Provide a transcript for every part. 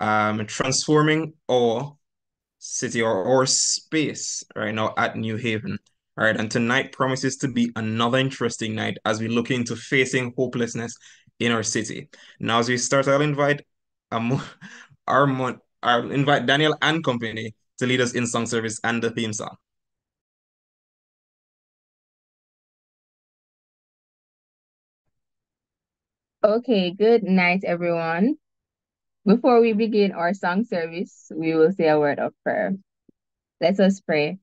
um, transforming our city or our space right now at New Haven. All right, and tonight promises to be another interesting night as we look into facing hopelessness in our city. Now, as we start, I'll invite um, our I'll invite Daniel and company to lead us in song service and the theme song. Okay, good night, everyone. Before we begin our song service, we will say a word of prayer. Let us pray.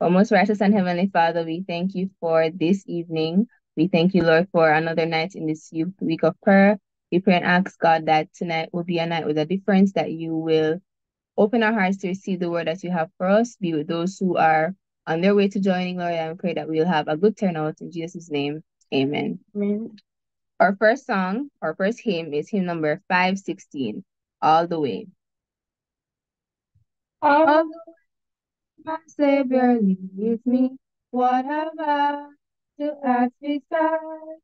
Our most righteous and heavenly Father, we thank you for this evening. We thank you, Lord, for another night in this week of prayer. We pray and ask God that tonight will be a night with a difference, that you will open our hearts to receive the word that you have for us. Be with those who are on their way to joining, Lord, and pray that we'll have a good turnout in Jesus' name. Amen. Amen. Our first song, our first hymn is hymn number 516, All the Way. All the way, my Savior leads me. What have I to ask beside?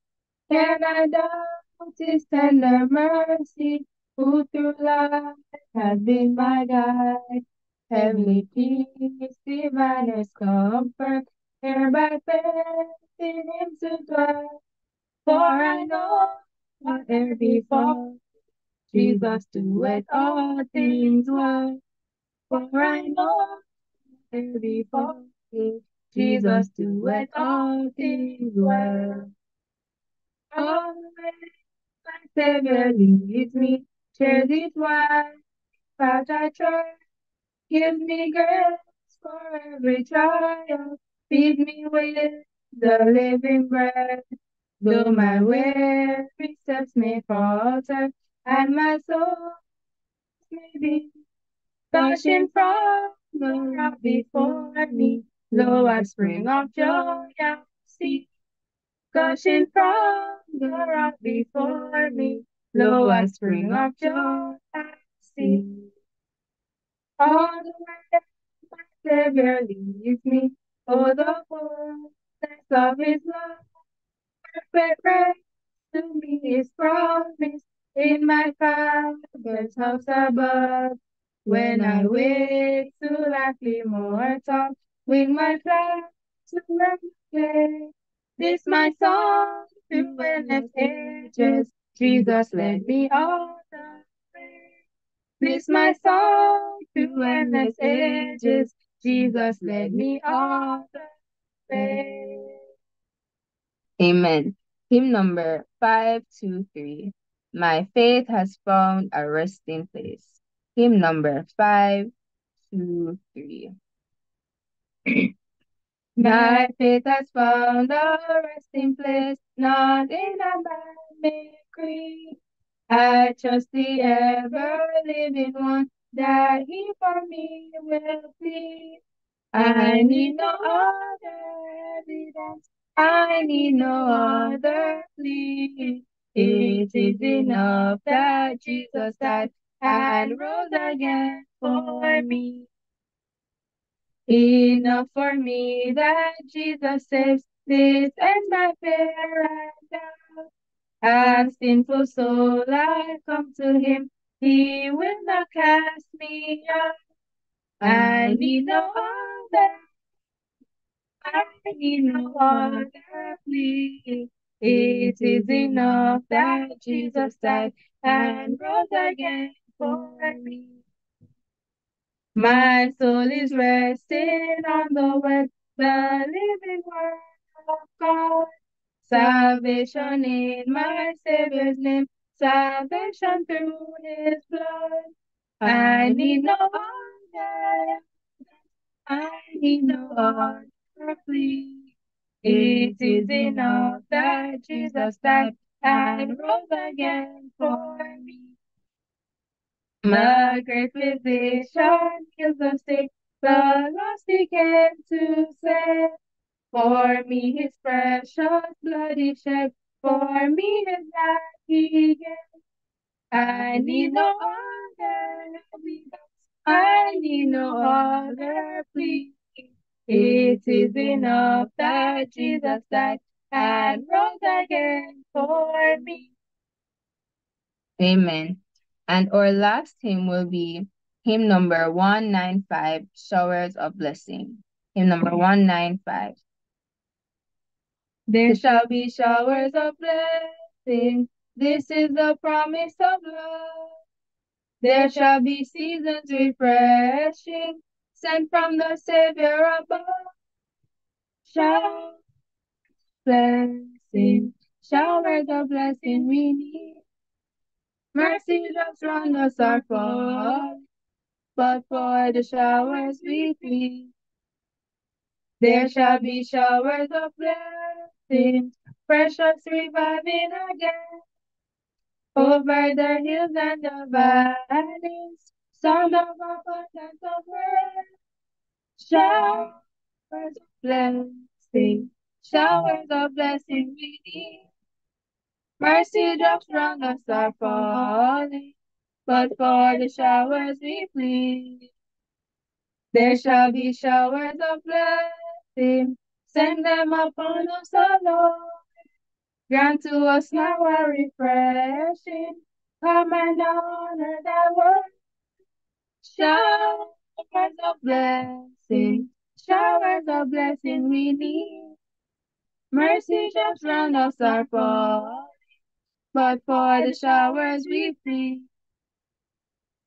Can I doubt His tender mercy, who through life has been my guide? Heavenly peace, divinest comfort, here by faith in Him to dwell. For I know whatever befall, Jesus doeth all things well. For I know whatever befall, Jesus doeth all things the way my Savior leads me, shares his wide path I trust, gives me grace for every trial, feeds me with the living bread. Though my weary steps may falter, and my soul may be gushing from the rock before me, lo, I spring of joy I see. Gushing from the rock before me, lo, I spring of joy I see. All the way my Savior leads me, oh, the fullness of His love perfect rest to me is promised in my Father's house above. When I wake to life immortal, with my flag to play. This my song through endless ages. Jesus led me all the way. This my song through endless ages. Jesus led me all the way. Amen. Hymn number 523. My faith has found a resting place. Hymn number 523. My faith has found a resting place, not in a man creed. I trust the ever-living one, that he for me will plead. I need no other evidence I need no other plea. It is enough that Jesus died and rose again for me. Enough for me that Jesus saves. This ends my fear and doubt. As sinful soul, I come to Him. He will not cast me out. I need no other I need no other plea. It is enough that Jesus died and rose again for me. My soul is resting on the word, the living word of God. Salvation in my Savior's name, salvation through his blood. I need no other, I need no other plea. It is enough that Jesus died and rose again for me. My great physician heals the sick, the lost he came to save. For me his precious blood he shed, for me his life he gave. I need no other, I need no other plea. It is enough that Jesus died and rose again for me. Amen. And our last hymn will be hymn number 195, Showers of Blessing. Hymn number 195. There shall be showers of blessing. This is the promise of love. There shall be seasons refreshing, sent from the Savior above. Showers blessing, showers of blessing we need. Mercy drops round us are falling, but for the showers we plead. There shall be showers of blessing, precious reviving again. Over the hills and the valleys, sound of abundance of rain. Showers of blessing, showers of blessing we need. Mercy drops round us are falling, but for the showers we plead. There shall be showers of blessing, send them upon us, O Lord. Grant to us now a refreshing, come and honor thy word. Showers of blessing, showers of blessing we need. Mercy drops round us are falling, but for the showers we plead.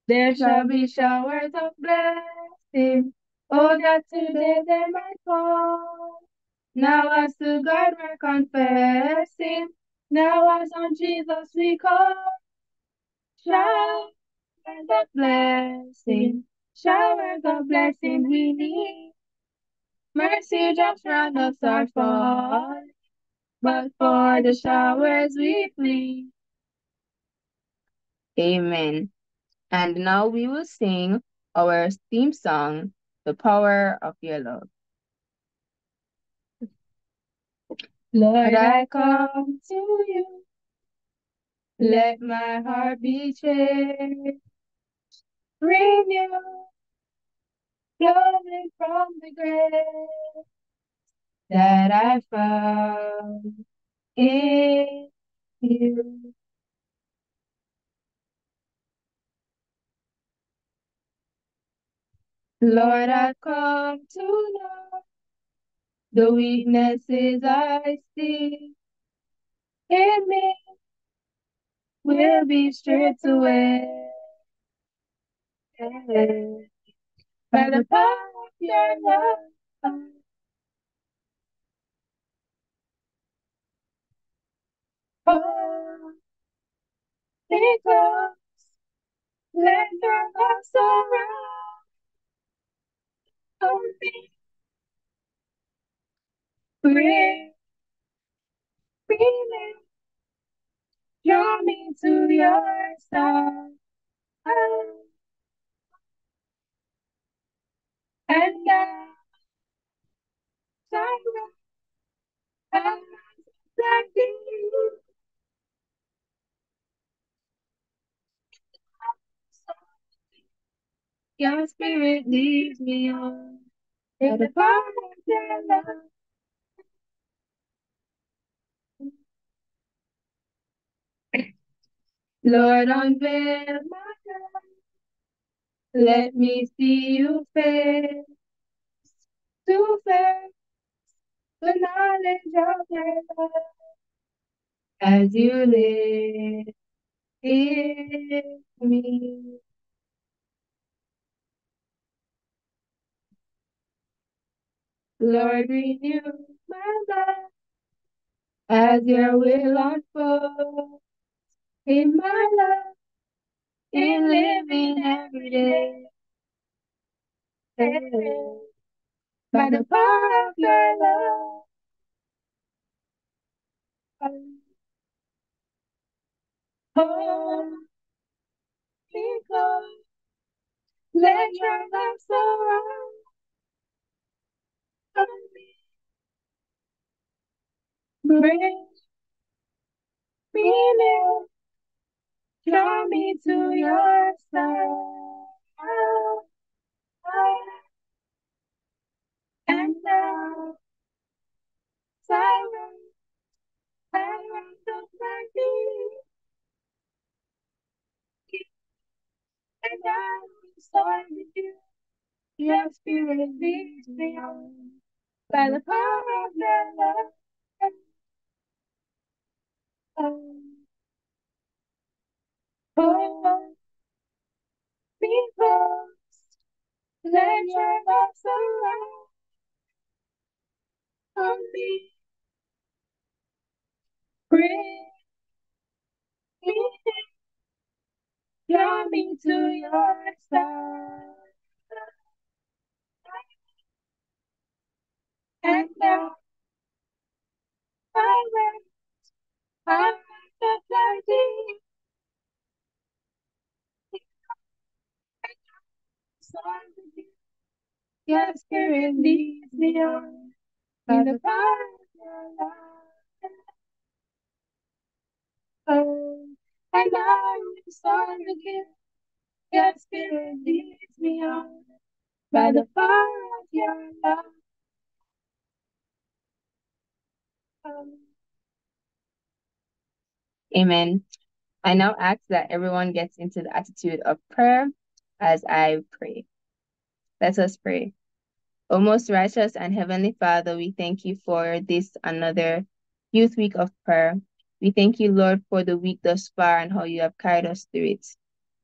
There shall be showers of blessing, oh that today they might fall. Now as to God we're confessing, now as on Jesus we call. Showers of blessing, shower of blessing we need. Mercy drops round us are falling, but for the showers we plead. Amen. And now we will sing our theme song, The Power of Your Love. Lord, I come to you. Let my heart be changed. Renew, flowing from the grace that I found in you. Lord, I come to know the weaknesses I see in me. Will be stripped away by the power of your love. Oh, let your surround me, draw me to your side. And. Your spirit leads me on to the power of love. Lord, unveil my. Let me see you face to face the knowledge of love as you live in me. Lord, renew my life as your will unfolds in my life, in living every day. By the power of your love. Me close. Let your love surround me. Bring me near. Draw me to your side. And now, silence, silence of my feet. I start with you. Your spirit leads me on by the power of your love. Oh, be close, let your love surround me. Bring me, to your side. And now I wait, I wait plenty. Your spirit leads me on by the power of your love. Oh, and I will start again. Your spirit leads me on by the power of your love. Amen. I now ask that everyone gets into the attitude of prayer as I pray. Let us pray. O most righteous and heavenly Father, we thank you for this another youth week of prayer. We thank you, Lord, for the week thus far and how you have carried us through it.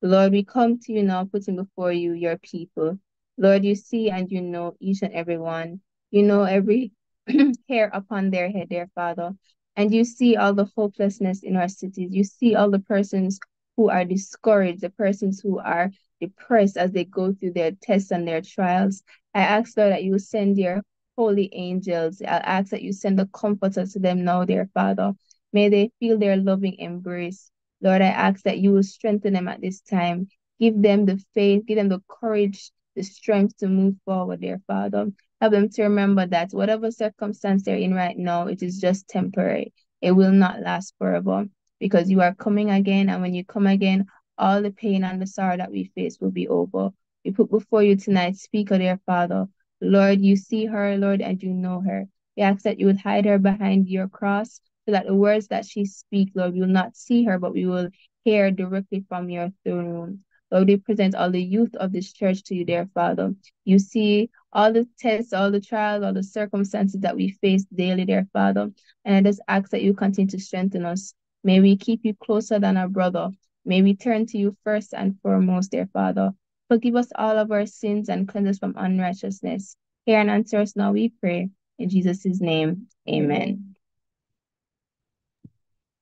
Lord, we come to you now, putting before you your people. Lord, you see and you know each and every one. You know every hair upon their head, dear Father. And you see all the hopelessness in our cities. You see all the persons who are discouraged, the persons who are depressed as they go through their tests and their trials. I ask, Lord, that you send your holy angels. I ask that you send the comforter to them now, dear Father. May they feel their loving embrace. Lord, I ask that you will strengthen them at this time. Give them the faith, give them the courage, the strength to move forward, dear Father. Help them to remember that whatever circumstance they're in right now, it is just temporary. It will not last forever because you are coming again. And when you come again, all the pain and the sorrow that we face will be over. We put before you tonight, speaker, dear Father. Lord, you see her, Lord, and you know her. We ask that you would hide her behind your cross so that the words that she speaks, Lord, we will not see her, but we will hear directly from your throne room. Lord, we present all the youth of this church to you, dear Father. You see all the tests, all the trials, all the circumstances that we face daily, dear Father. And I just ask that you continue to strengthen us. May we keep you closer than our brother. May we turn to you first and foremost, dear Father. Forgive us all of our sins and cleanse us from unrighteousness. Hear and answer us now, we pray. In Jesus' name, amen.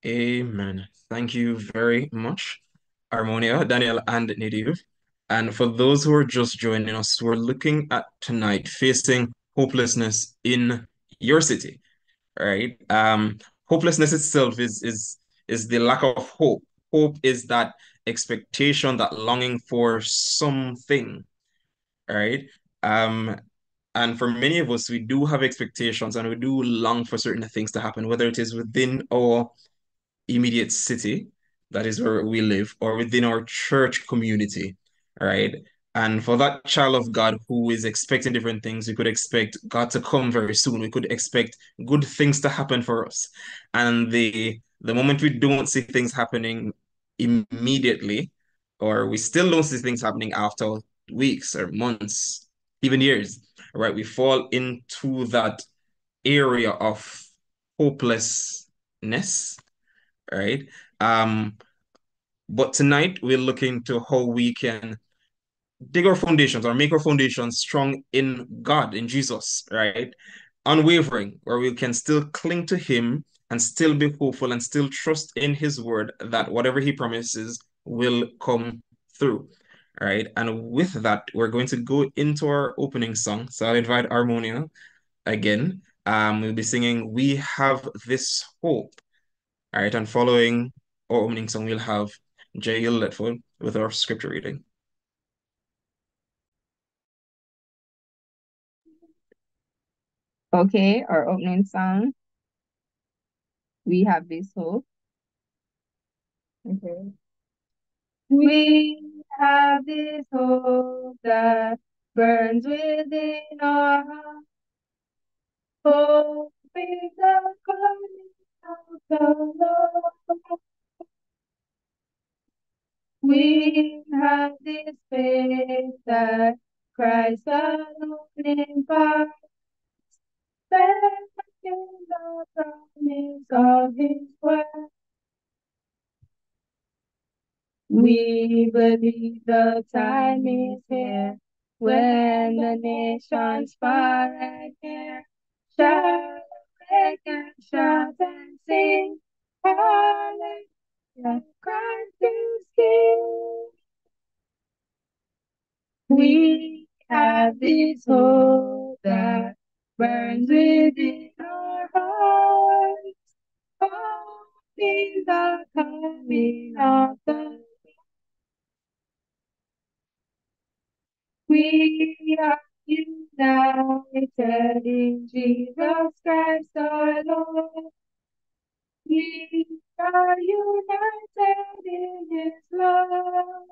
Amen. Thank you very much, Harmonia, Daniel, and Nidiv. And for those who are just joining us, we're looking at tonight facing hopelessness in your city, right? Um, hopelessness itself is is is the lack of hope. Hope is that expectation, that longing for something, right? Um, and for many of us, we do have expectations and we do long for certain things to happen, whether it is within our immediate city, that is where we live, or within our church community, right? And for that child of God who is expecting different things, we could expect God to come very soon. We could expect good things to happen for us. And the the moment we don't see things happening immediately, or we still don't see things happening after weeks or months, even years, right? We fall into that area of hopelessness right? Um, but tonight we're looking to how we can dig our foundations or make our foundations strong in God, in Jesus, right? Unwavering, where we can still cling to Him and still be hopeful and still trust in His word that whatever He promises will come through. Right. And with that, we're going to go into our opening song. So I'll invite Harmonia again. Um, we'll be singing We Have This Hope. All right, and following our opening song, we'll have Jael Letford with our scripture reading. Okay, our opening song. We have this hope. Okay. We have this hope that burns within our heart. Hope is the calling of the Lord. We have this faith that Christ alone imparts, in the promise of His word. We believe the time is here when the nations far and near shall awake and shout and sing, Hallelujah, Christ is King. We have this hope that burns within our hearts. All things are coming of the We are united in Jesus Christ our Lord. We are united in His love.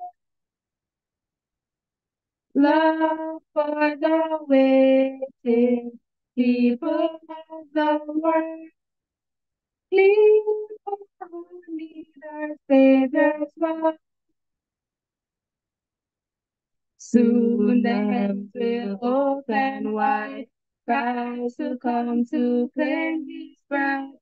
Love for the waiting people of the world. Who need our Savior's love. Soon the heavens will open wide. Christ will come to claim His bride.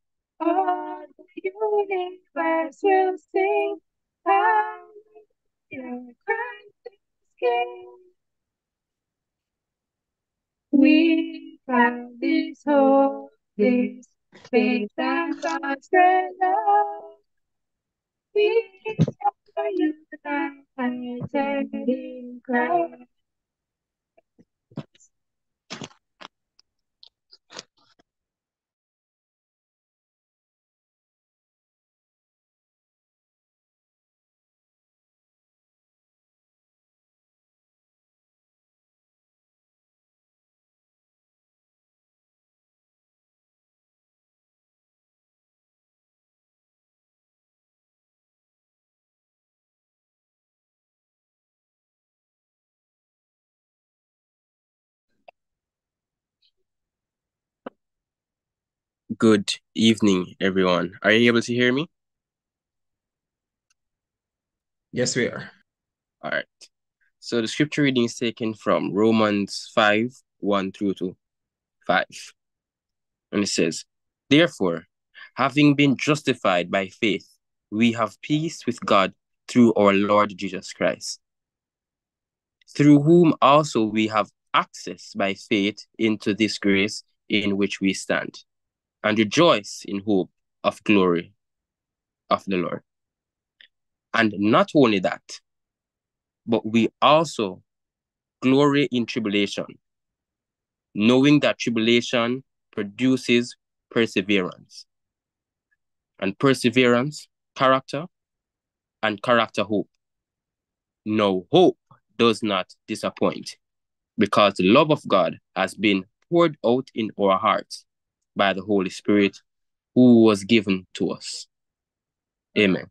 All the universe will sing. Hallelujah, Christ is King. We have this faith and love. We are united in Christ. Good evening, everyone. Are you able to hear me? Yes, we are. All right. So the scripture reading is taken from Romans 5 1 through to 5. And it says, Therefore, having been justified by faith, we have peace with God through our Lord Jesus Christ, through whom also we have access by faith into this grace in which we stand and rejoice in hope of glory of the Lord. And not only that, but we also glory in tribulation, knowing that tribulation produces perseverance, and perseverance, character, and character, hope. No hope does not disappoint, because the love of God has been poured out in our hearts by the Holy Spirit who was given to us. Amen.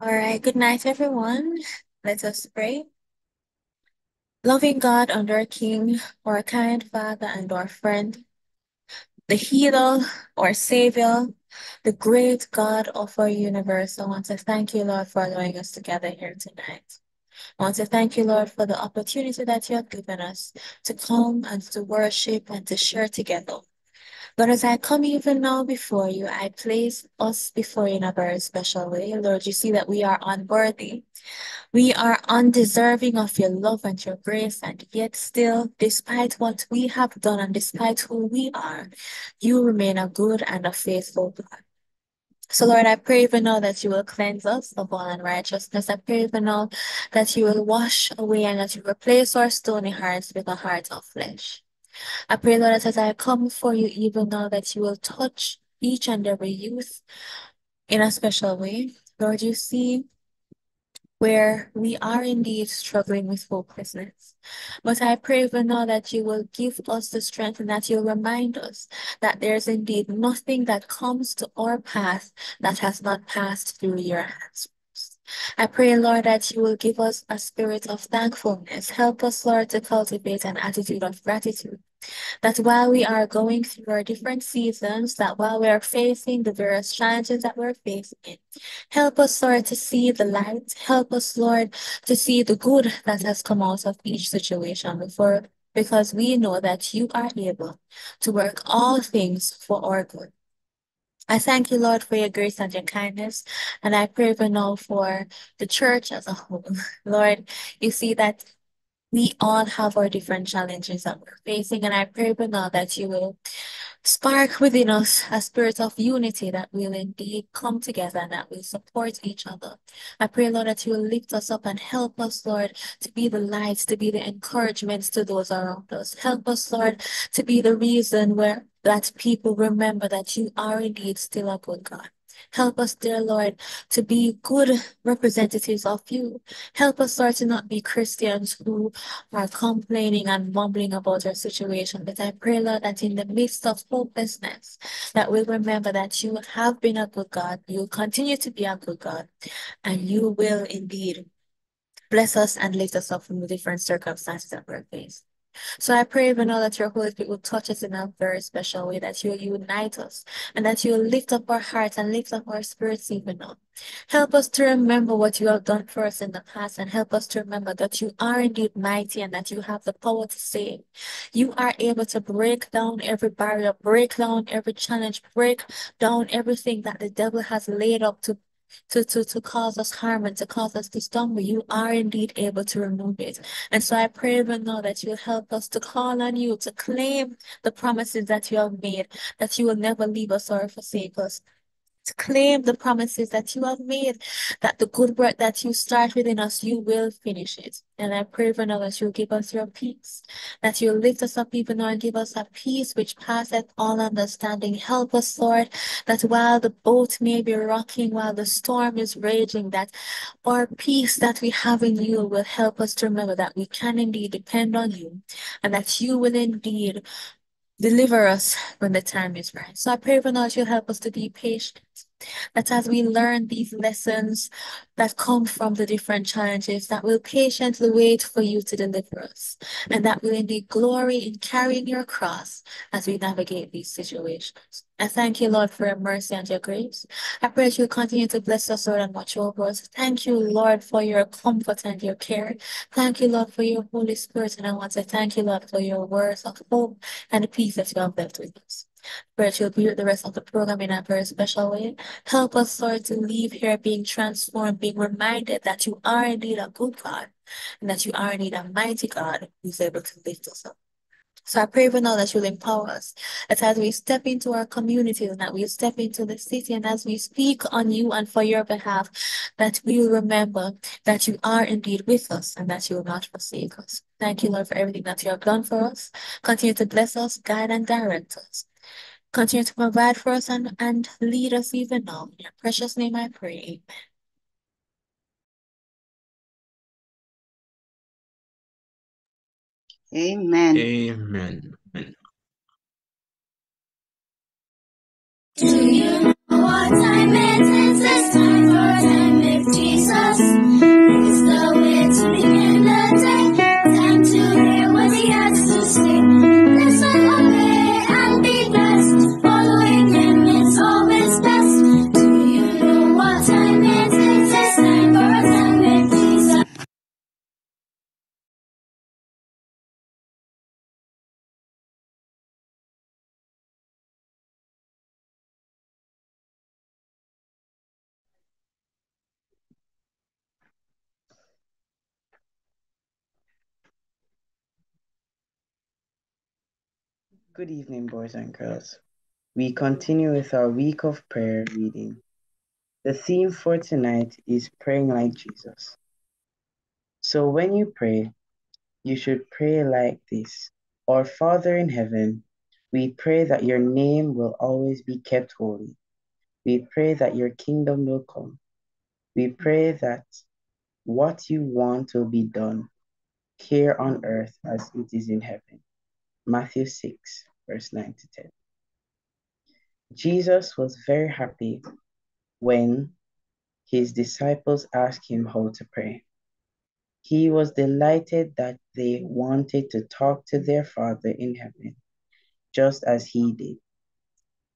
All right, good night, everyone. Let us pray. Loving God and our King, our kind Father and our friend, the healer, our Savior, the great God of our universe, I want to thank you, Lord, for allowing us to gather here tonight. I want to thank you, Lord, for the opportunity that you have given us to come and to worship and to share together. Lord, as I come even now before you, I place us before you in a very special way. Lord, you see that we are unworthy. We are undeserving of your love and your grace, and yet still, despite what we have done and despite who we are, you remain a good and a faithful God. So, Lord, I pray even now that you will cleanse us of all unrighteousness. I pray even now that you will wash away and that you replace our stony hearts with a heart of flesh. I pray, Lord, that as I come for you even now, that you will touch each and every youth in a special way. Lord, you see where we are indeed struggling with hopelessness. But I pray even now that you will give us the strength and that you'll remind us that there's indeed nothing that comes to our path that has not passed through your hands. I pray, Lord, that you will give us a spirit of thankfulness. Help us, Lord, to cultivate an attitude of gratitude. That while we are going through our different seasons, that while we are facing the various challenges that we're facing, help us, Lord, to see the light. Help us, Lord, to see the good that has come out of each situation before, because we know that you are able to work all things for our good. I thank you, Lord, for your grace and your kindness. And I pray even now for the church as a whole. Lord, you see that we all have our different challenges that we're facing. And I pray now that you will spark within us a spirit of unity that will indeed come together and that will support each other. I pray, Lord, that you will lift us up and help us, Lord, to be the lights, to be the encouragements to those around us. Help us, Lord, to be the reason where that people remember that you are indeed still a good God. Help us, dear Lord, to be good representatives of you. Help us, Lord, to not be Christians who are complaining and mumbling about our situation. But I pray, Lord, that in the midst of hopelessness, that we'll remember that you have been a good God. You continue to be a good God. And you will indeed bless us and lift us up from the different circumstances that we're faced. So I pray even now that your Holy Spirit will touch us in a very special way, that you will unite us, and that you will lift up our hearts and lift up our spirits even now. Help us to remember what you have done for us in the past, and help us to remember that you are indeed mighty and that you have the power to save. You are able to break down every barrier, break down every challenge, break down everything that the devil has laid up to to, to, to cause us harm and to cause us to stumble, you are indeed able to remove it. And so I pray even now that you'll help us to call on you, to claim the promises that you have made, that you will never leave us or forsake us claim the promises that you have made, that the good work that you start within us, you will finish it. And I pray for now that you'll give us your peace, that you'll lift us up even now and give us a peace which passeth all understanding. Help us, Lord, that while the boat may be rocking, while the storm is raging, that our peace that we have in you will help us to remember that we can indeed depend on you and that you will indeed Deliver us when the time is right. So I pray for now you'll help us to be patient. That as we learn these lessons that come from the different challenges, that we'll patiently wait for you to deliver us. And that we'll indeed glory in carrying your cross as we navigate these situations. I thank you, Lord, for your mercy and your grace. I pray that you'll continue to bless us, Lord, and watch over us. Thank you, Lord, for your comfort and your care. Thank you, Lord, for your Holy Spirit. And I want to thank you, Lord, for your words of hope and peace that you have left with us. That you'll be the rest of the program in a very special way. Help us, Lord, to leave here being transformed, being reminded that you are indeed a good God and that you are indeed a mighty God who's able to lift us up. So I pray even now that you'll empower us, that as we step into our communities and that we step into the city and as we speak on you and for your behalf, that we will remember that you are indeed with us and that you will not forsake us. Thank you, Lord, for everything that you have done for us. Continue to bless us, guide and direct us. Continue to provide for us and, and lead us even now. In your precious name I pray. Amen. Amen. Do Good evening, boys and girls. We continue with our week of prayer reading. The theme for tonight is praying like Jesus. So when you pray, you should pray like this Our Father in heaven, we pray that your name will always be kept holy. We pray that your kingdom will come. We pray that what you want will be done here on earth as it is in heaven. Matthew 6, verse 9 to 10. Jesus was very happy when his disciples asked him how to pray. He was delighted that they wanted to talk to their Father in heaven, just as he did.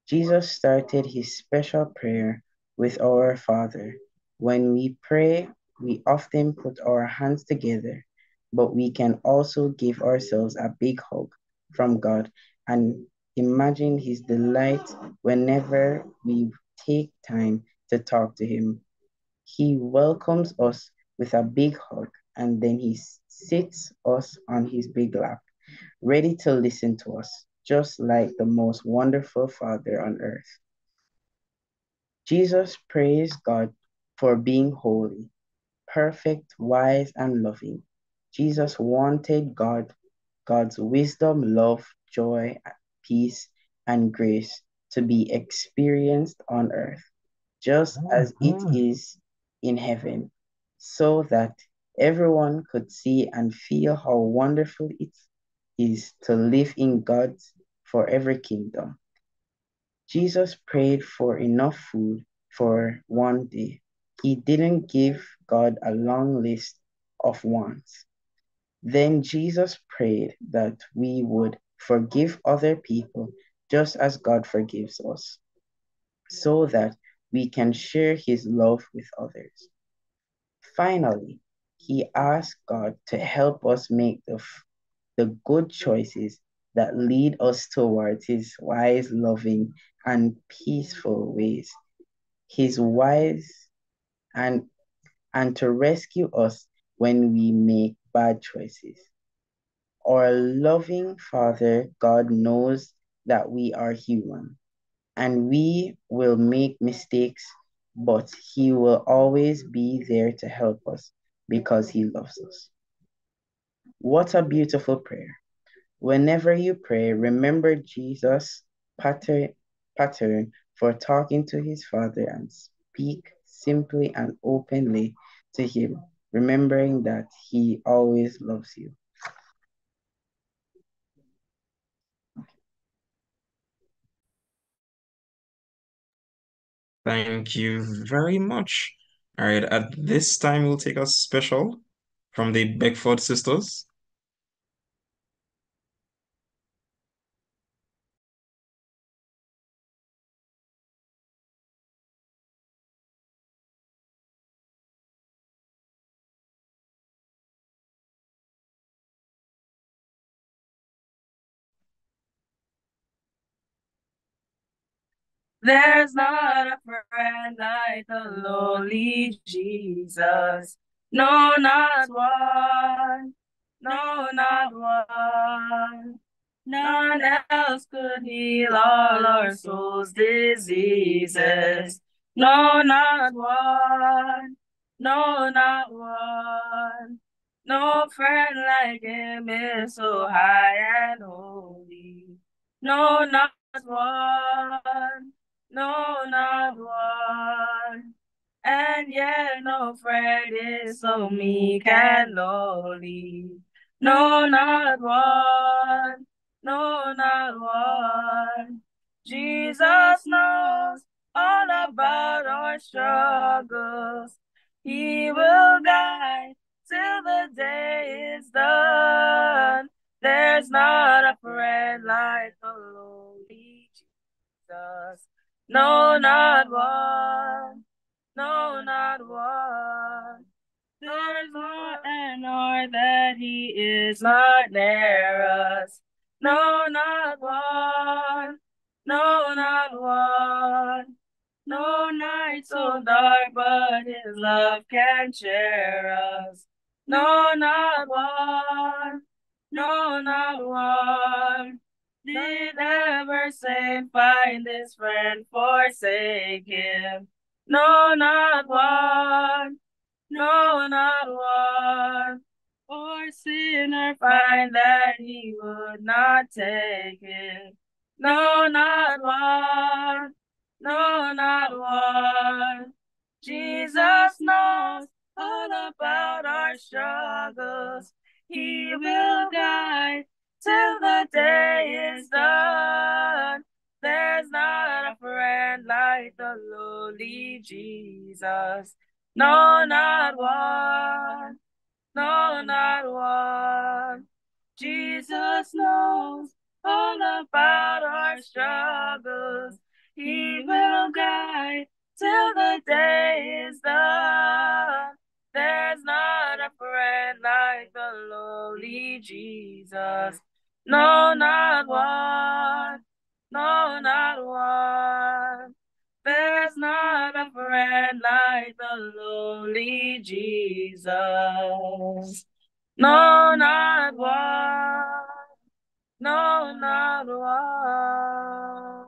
Jesus started his special prayer with our Father. When we pray, we often put our hands together, but we can also give ourselves a big hug from God and imagine his delight whenever we take time to talk to him. He welcomes us with a big hug and then he sits us on his big lap, ready to listen to us, just like the most wonderful Father on earth. Jesus praised God for being holy, perfect, wise, and loving. Jesus wanted God, God's wisdom, love, joy, peace, and grace to be experienced on earth, just as it mm-hmm. is in heaven, so that everyone could see and feel how wonderful it is to live in God's forever kingdom. Jesus prayed for enough food for one day. He didn't give God a long list of wants. Then Jesus prayed that we would forgive other people just as God forgives us, so that we can share his love with others. Finally, he asked God to help us make the, the good choices that lead us towards his wise, loving, and peaceful ways. His wise and and to rescue us when we make bad choices. Our loving Father, God knows that we are human and we will make mistakes, but He will always be there to help us because He loves us. What a beautiful prayer. Whenever you pray, remember Jesus' pattern, for talking to his Father and speak simply and openly to Him, remembering that He always loves you. Thank you very much. All right, at this time, we'll take a special from the Beckford sisters. There's not a friend like the lowly Jesus. No, not one. No, not one. None else could heal all our souls' diseases. No, not one. No, not one. No friend like him is so high and holy. No, not one. No, not one. And yet no friend is so meek and lowly. No, not one. No, not one. Jesus knows all about our struggles. He will guide till the day is done. There's not a friend like the lowly Jesus. No, not one. No, not one. There's not an hour that he is not near us. No, not one. No, not one. No night so dark, but his love can cheer us. No, not one. No, not one. Did ever say find this friend forsake him? No, not one. No, not one. Or sinner find that he would not take it. No, not one. No, not one. Jesus knows all about our struggles. He will guide till the day is done. There's not a friend like the lowly Jesus. No, not one. No, not one. Jesus knows all about our struggles. He will guide till the day is done. There's not a friend like the lowly Jesus. No, not one. No, not one. There's not a friend like the lowly Jesus. No, not one. No, not one.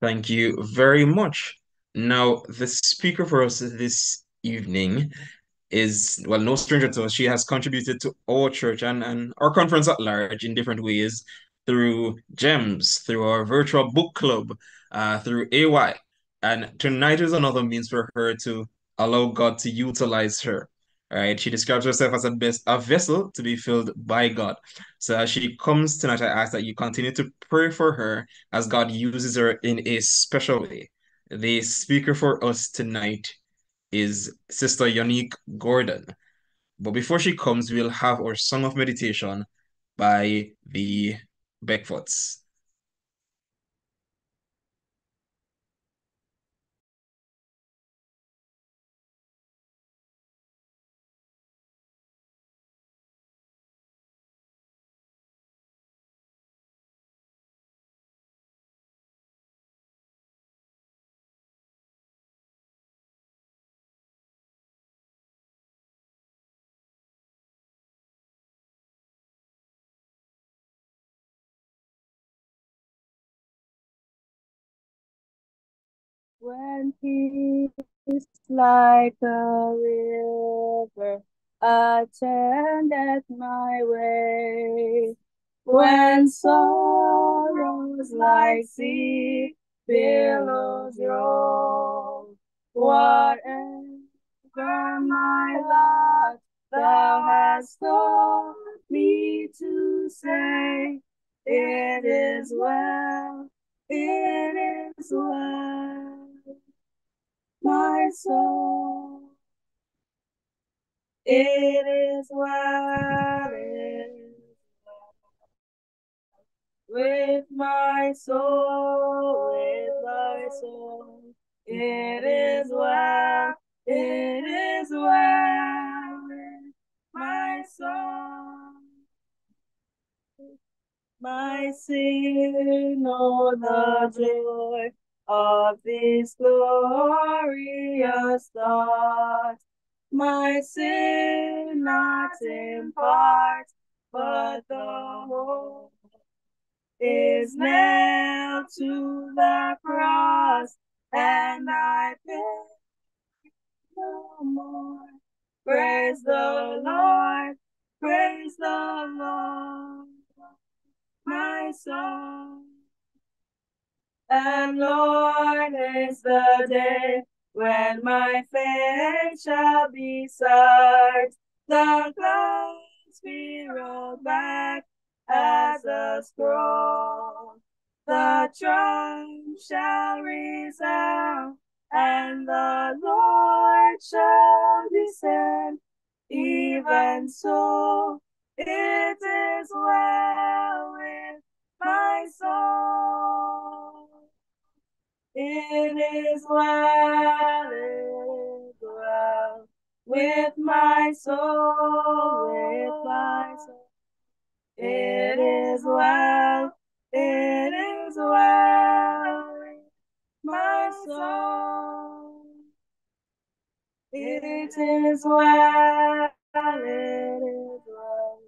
Thank you very much. Now, the speaker for us this evening is, well, no stranger to us. She has contributed to our church and, and our conference at large in different ways through GEMS, through our virtual book club, uh, through AY. And tonight is another means for her to allow God to utilize her. All right. She describes herself as a best a vessel to be filled by God. So as she comes tonight, I ask that you continue to pray for her as God uses her in a special way. The speaker for us tonight is Sister Unique Gordon. But before she comes, we'll have our song of meditation by the Beckfords. When peace like a river attendeth my way, when sorrows like sea billows roll, whatever my lot thou hast taught me to say, it is well, it is well, my soul. It is well, it is well with my soul, with my soul. It is well, it is well with my soul. My sin, oh, the joy of this glorious thought. My sin not in part, but the whole is nailed to the cross, and I pay no more. Praise the Lord, praise the Lord, my soul. And Lord is the day when my faith shall be sight. The clouds be rolled back as a scroll. The trump shall resound, and the Lord shall descend. Even so, it is well It is well, it well with my soul, with my soul. It is well, it is well my soul. It is well, it is well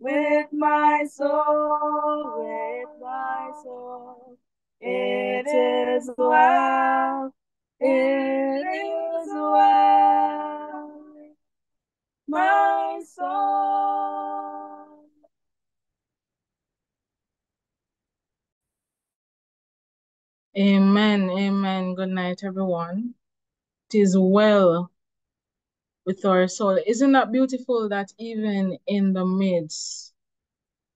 with my soul, with my soul. It is well, it is well my soul. Amen. Amen. Good night, everyone. It is well with our soul. Isn't that beautiful that even in the midst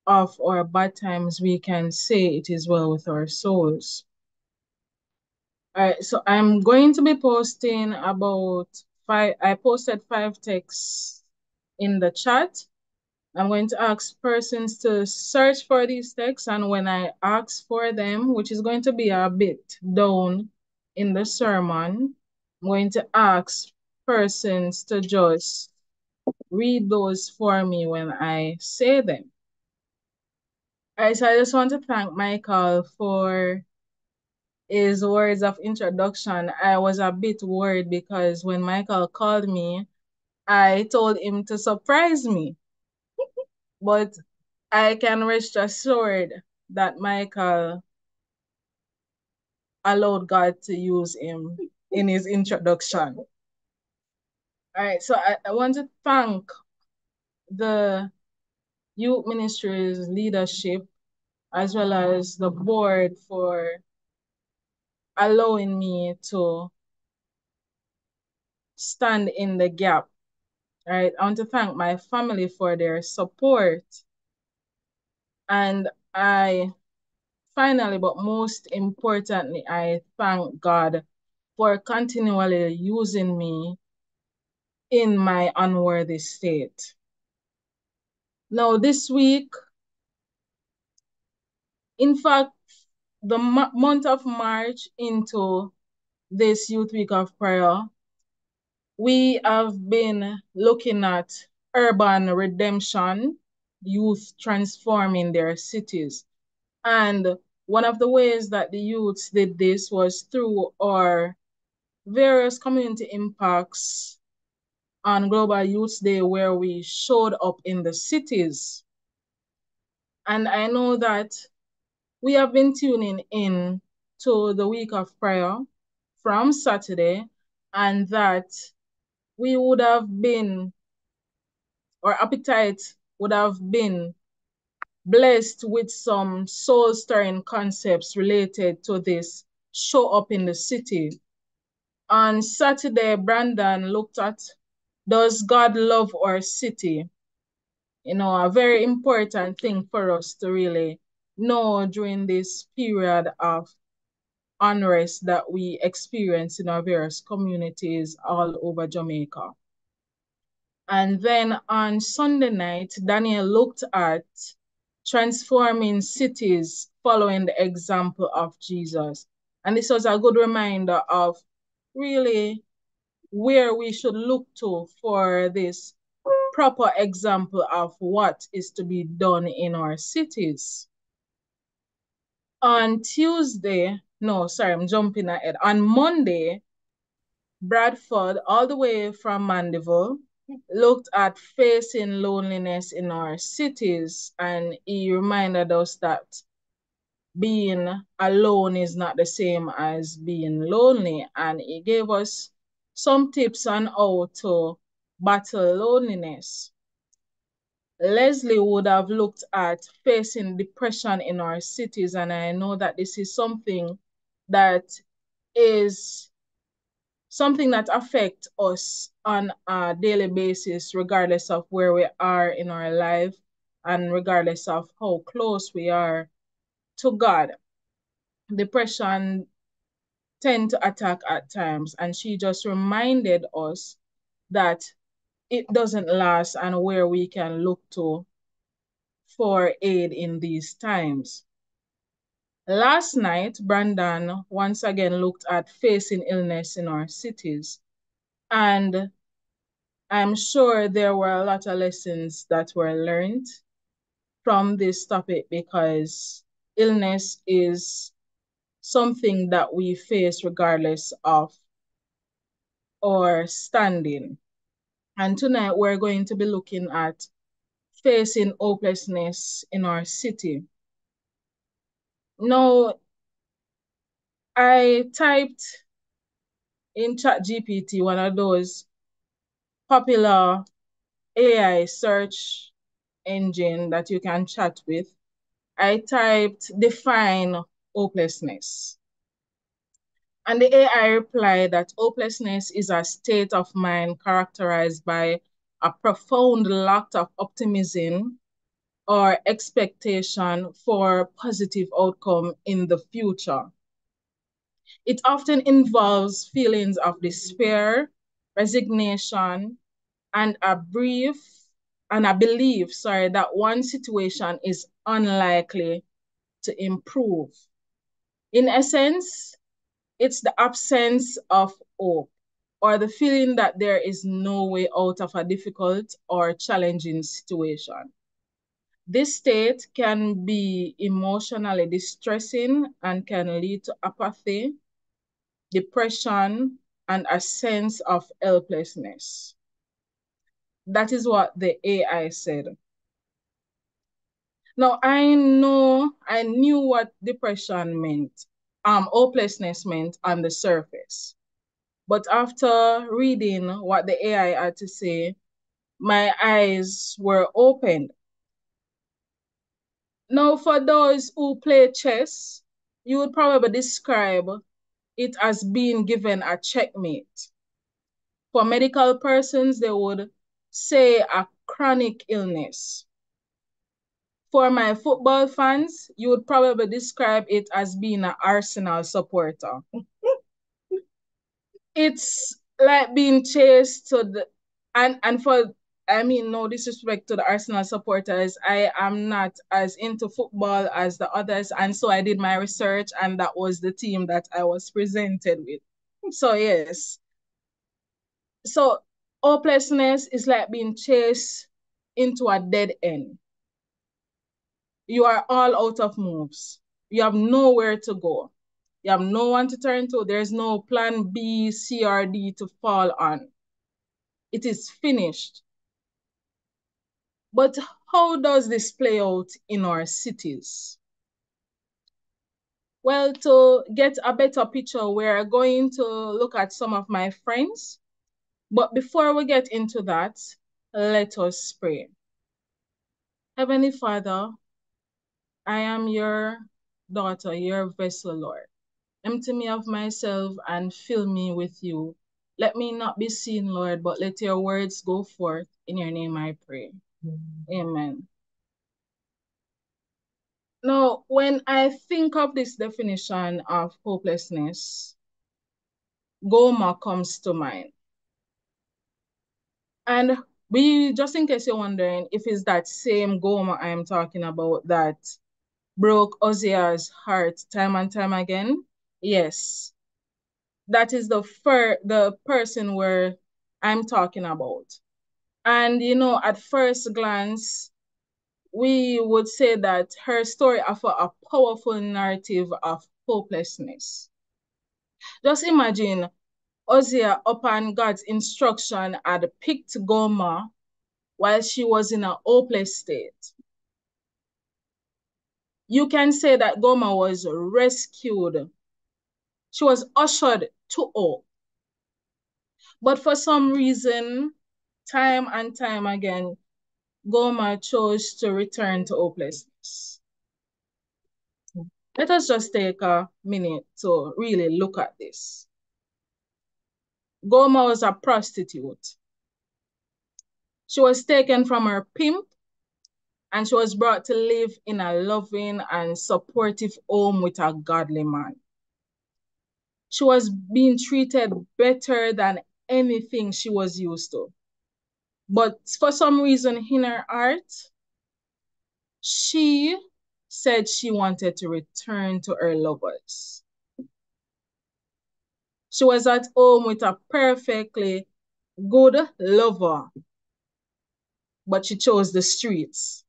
of our bad times, we can say it is well with our souls? All right, so I'm going to be posting about five, I posted five texts in the chat. I'm going to ask persons to search for these texts, and when I ask for them, which is going to be a bit down in the sermon, I'm going to ask persons to just read those for me when I say them. All right, so I just want to thank Michael for his words of introduction. I was a bit worried because when Michael called me, I told him to surprise me. but I can rest assured that Michael allowed God to use him in his introduction. All right, so I, I want to thank the youth ministry's leadership as well as the board for allowing me to stand in the gap. Right, I want to thank my family for their support. And I finally, but most importantly, I thank God for continually using me in my unworthy state. Now, this week, in fact, the month of March into this Youth Week of Prayer, we have been looking at urban redemption, youth transforming their cities. And one of the ways that the youths did this was through our various community impacts on Global Youth Day, where we showed up in the cities. And I know that we have been tuning in to the week of prayer from Saturday, and that we would have been, our appetite would have been blessed with some soul stirring concepts related to this show up in the city. On Saturday, Brandon looked at Does God love our city? You know, a very important thing for us to really know during this period of unrest that we experience in our various communities all over Jamaica. And then on Sunday night, Daniel looked at transforming cities following the example of Jesus. And this was a good reminder of really where we should look to for this proper example of what is to be done in our cities. On Tuesday, no, sorry, I'm jumping ahead. On Monday, Bradford, all the way from Mandeville, looked at facing loneliness in our cities, and he reminded us that being alone is not the same as being lonely. And he gave us some tips on how to battle loneliness. Leslie would have looked at facing depression in our cities, and I know that this is something that is something that affects us on a daily basis, regardless of where we are in our life and regardless of how close we are to God. Depression tend to attack at times, and she just reminded us that it doesn't last and where we can look to for aid in these times. Last night, Brandon once again looked at facing illness in our cities. And I'm sure there were a lot of lessons that were learned from this topic because illness is something that we face regardless of our standing. And tonight we're going to be looking at facing hopelessness in our city. Now, I typed in ChatGPT, one of those popular AI search engine that you can chat with. I typed define hopelessness. And the AI replied that hopelessness is a state of mind characterized by a profound lack of optimism or expectation for positive outcome in the future. It often involves feelings of despair, resignation, and a brief and a belief, sorry, that one situation is unlikely to improve. In essence, it's the absence of hope or the feeling that there is no way out of a difficult or challenging situation. This state can be emotionally distressing and can lead to apathy, depression, and a sense of helplessness. That is what the AI said. Now, I know, I knew what depression meant, um, hopelessness meant on the surface. But after reading what the AI had to say, my eyes were opened now, for those who play chess, you would probably describe it as being given a checkmate. For medical persons, they would say a chronic illness. For my football fans, you would probably describe it as being an Arsenal supporter. it's like being chased to the and and for I mean, no disrespect to the Arsenal supporters. I am not as into football as the others. And so I did my research, and that was the team that I was presented with. So, yes. So, hopelessness is like being chased into a dead end. You are all out of moves. You have nowhere to go. You have no one to turn to. There's no plan B, C, or D to fall on. It is finished but how does this play out in our cities? Well, to get a better picture, we're going to look at some of my friends. But before we get into that, let us pray. Heavenly Father, I am your daughter, your vessel, Lord. Empty me of myself and fill me with you. Let me not be seen, Lord, but let your words go forth. In your name I pray. Amen. Now, when I think of this definition of hopelessness, Gomer comes to mind. And we, just in case you're wondering, if it's that same Gomer I'm talking about that broke Hosea's heart time and time again, yes, that is the fir- the person where I'm talking about. And, you know, at first glance, we would say that her story offers a powerful narrative of hopelessness. Just imagine Hosea, upon God's instruction, had picked Gomer while she was in a hopeless state. You can say that Gomer was rescued. She was ushered to hope. But for some reason, time and time again, Gomer chose to return to hopelessness. Let us just take a minute to really look at this. Gomer was a prostitute. She was taken from her pimp and she was brought to live in a loving and supportive home with a godly man. She was being treated better than anything she was used to. But for some reason in her heart, she said she wanted to return to her lovers. She was at home with a perfectly good lover, but she chose the streets.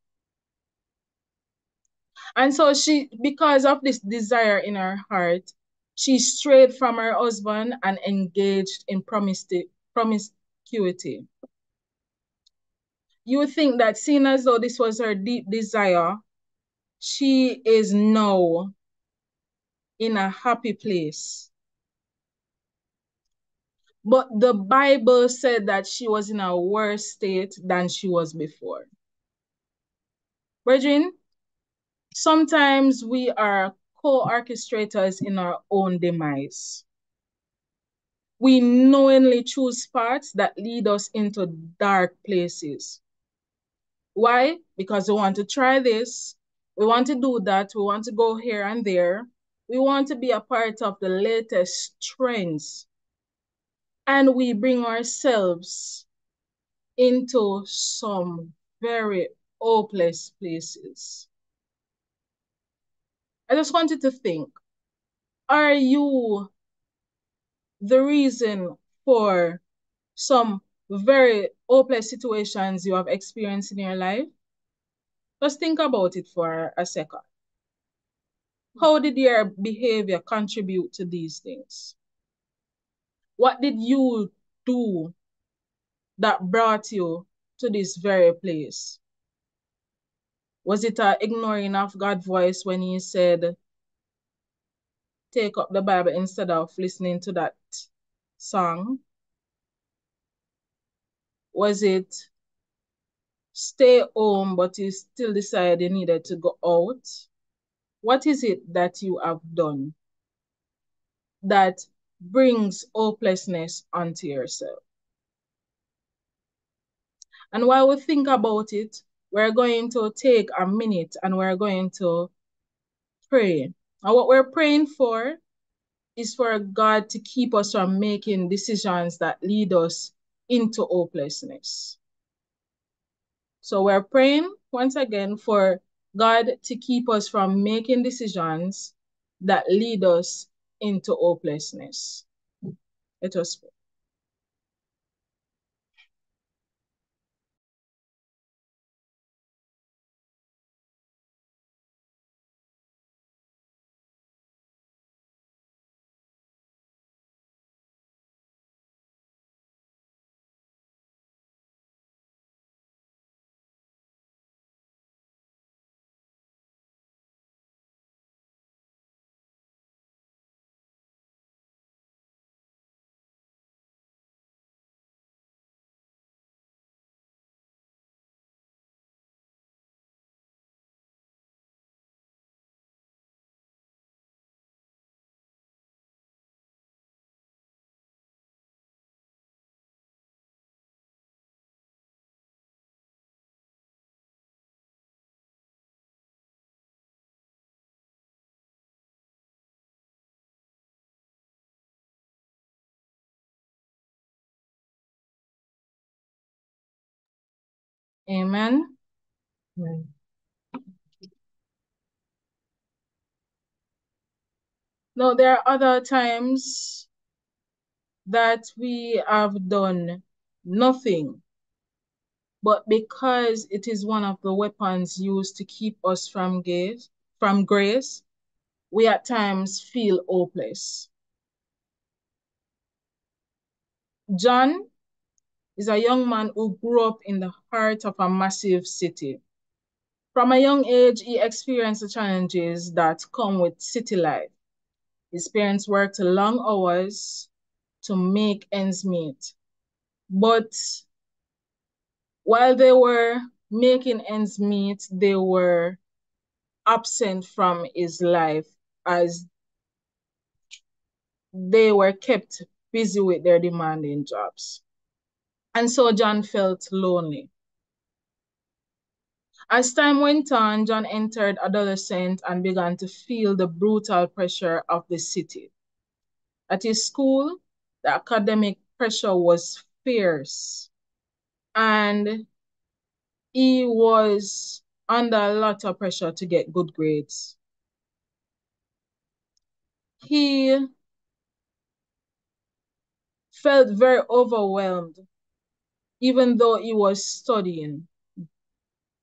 And so she, because of this desire in her heart, she strayed from her husband and engaged in promiscuity you think that seeing as though this was her deep desire, she is now in a happy place. But the Bible said that she was in a worse state than she was before. Brethren, sometimes we are co-orchestrators in our own demise. we knowingly choose paths that lead us into dark places. Why? Because we want to try this, we want to do that, we want to go here and there, we want to be a part of the latest trends, and we bring ourselves into some very hopeless places. I just wanted to think, are you the reason for some very hopeless situations you have experienced in your life? Just think about it for a second. How did your behavior contribute to these things? What did you do that brought you to this very place? Was it a ignoring of God's voice when he said, take up the Bible instead of listening to that song? Was it stay home, but you still decided you needed to go out? What is it that you have done that brings hopelessness onto yourself? And while we think about it, we're going to take a minute and we're going to pray. And what we're praying for is for God to keep us from making decisions that lead us into hopelessness. So we're praying once again for God to keep us from making decisions that lead us into hopelessness. Let us pray. Amen. No, there are other times that we have done nothing, but because it is one of the weapons used to keep us from grace, from grace, we at times feel hopeless. John is a young man who grew up in the heart of a massive city. From a young age, he experienced the challenges that come with city life. His parents worked long hours to make ends meet. But while they were making ends meet, they were absent from his life as they were kept busy with their demanding jobs. And so John felt lonely. As time went on, John entered adolescence and began to feel the brutal pressure of the city. At his school, the academic pressure was fierce, and he was under a lot of pressure to get good grades. He felt very overwhelmed, even though he was studying.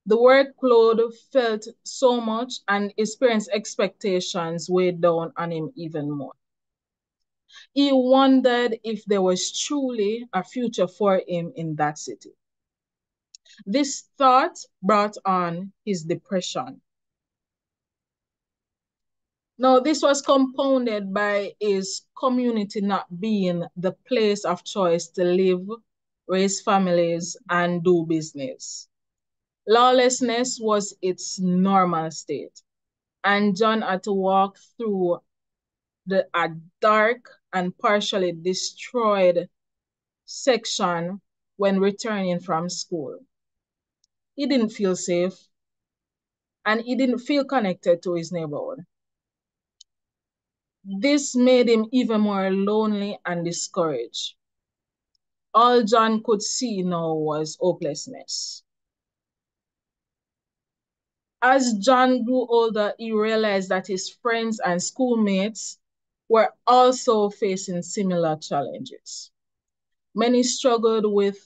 The workload felt so much and his parents' expectations weighed down on him even more. He wondered if there was truly a future for him in that city. This thought brought on his depression. Now, this was compounded by his community not being the place of choice to live, raise families, and do business. Lawlessness was its normal state, and John had to walk through the, a dark and partially destroyed section when returning from school. He didn't feel safe and he didn't feel connected to his neighborhood. This made him even more lonely and discouraged. All John could see now was hopelessness. As John grew older, he realized that his friends and schoolmates were also facing similar challenges. Many struggled with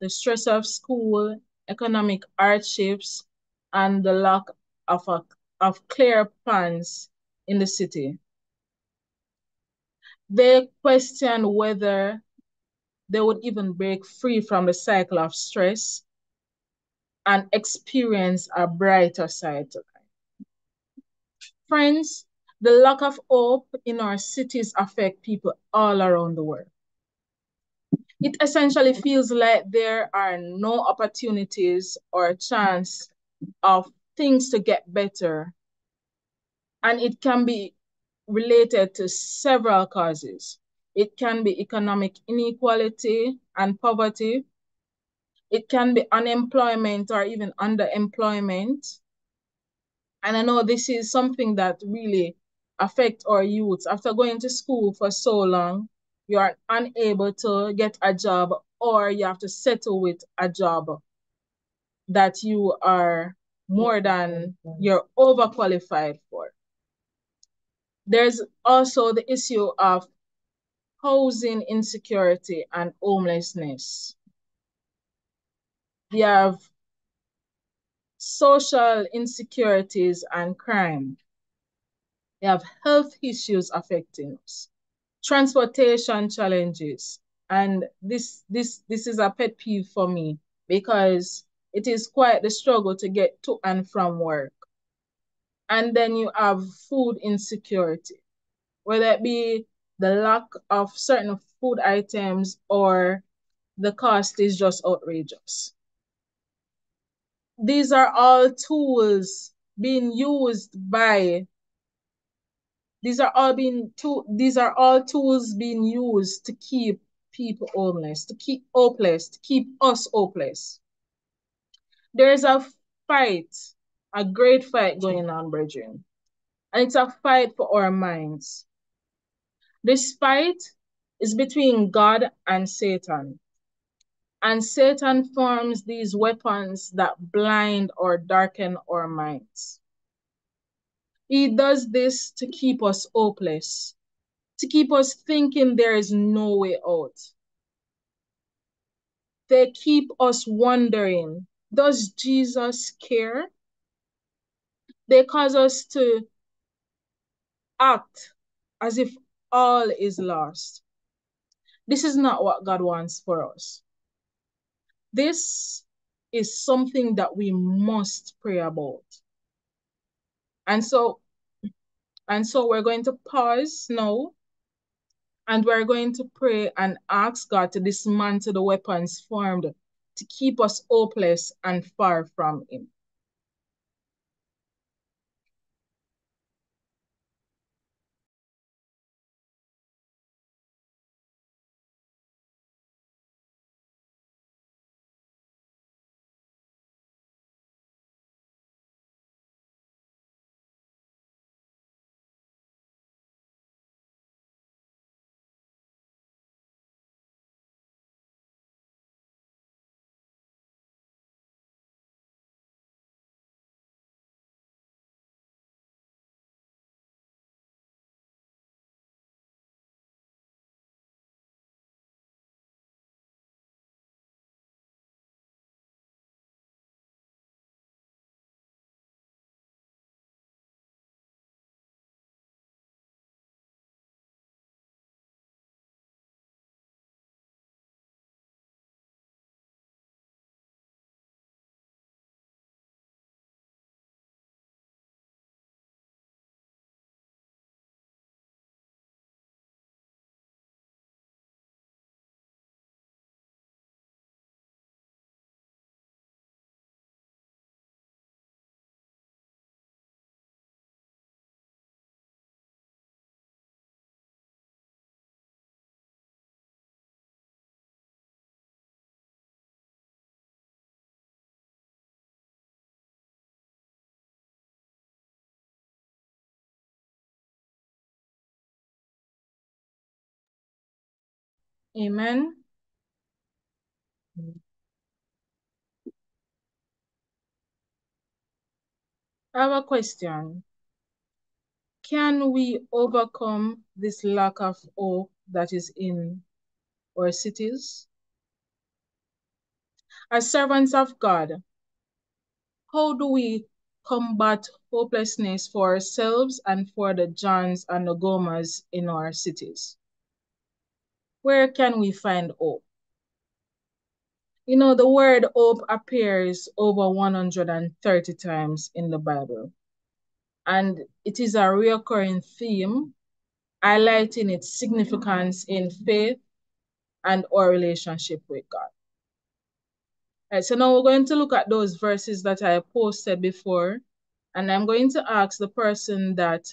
the stress of school, economic hardships, and the lack of, a, of clear plans in the city. They questioned whether they would even break free from the cycle of stress and experience a brighter side to life. Friends, the lack of hope in our cities affect people all around the world. It essentially feels like there are no opportunities or chance of things to get better. And it can be related to several causes. It can be economic inequality and poverty. It can be unemployment or even underemployment. And I know this is something that really affect our youth. After going to school for so long, you are unable to get a job or you have to settle with a job that you are more than you're overqualified for. There's also the issue of housing insecurity and homelessness. We have social insecurities and crime. We have health issues affecting us, transportation challenges. And this, this, this is a pet peeve for me because it is quite the struggle to get to and from work. And then you have food insecurity, whether it be the lack of certain food items or the cost is just outrageous. These are all tools being used by these are all being to these are all tools being used to keep people homeless, to keep hopeless, to keep us hopeless. There's a fight, a great fight going on, brethren. And it's a fight for our minds. This fight is between God and Satan. And Satan forms these weapons that blind or darken our minds. He does this to keep us hopeless, to keep us thinking there is no way out. They keep us wondering, does Jesus care? They cause us to act as if all is lost. This is not what God wants for us. This is something that we must pray about. And so, and so we're going to pause now and we're going to pray and ask God to dismantle the weapons formed to keep us hopeless and far from Him. Amen. Our question. Can we overcome this lack of hope that is in our cities? As servants of God, how do we combat hopelessness for ourselves and for the Johns and the Gomers in our cities? Where can we find hope? You know, the word hope appears over 130 times in the Bible, and it is a recurring theme, highlighting its significance in faith and our relationship with God. All right, so now we're going to look at those verses that I posted before, and I'm going to ask the person that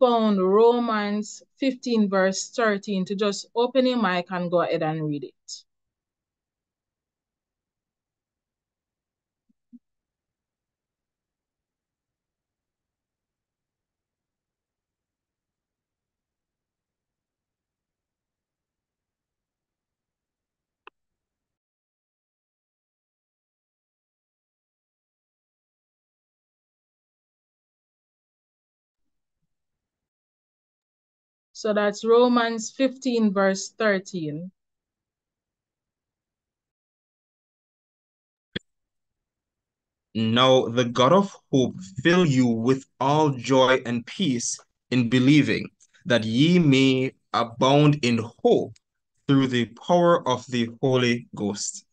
found Romans 15, verse 13, to just open your mic and go ahead and read it. So that's Romans 15, verse 13. Now the God of hope fill you with all joy and peace in believing, that ye may abound in hope through the power of the Holy Ghost.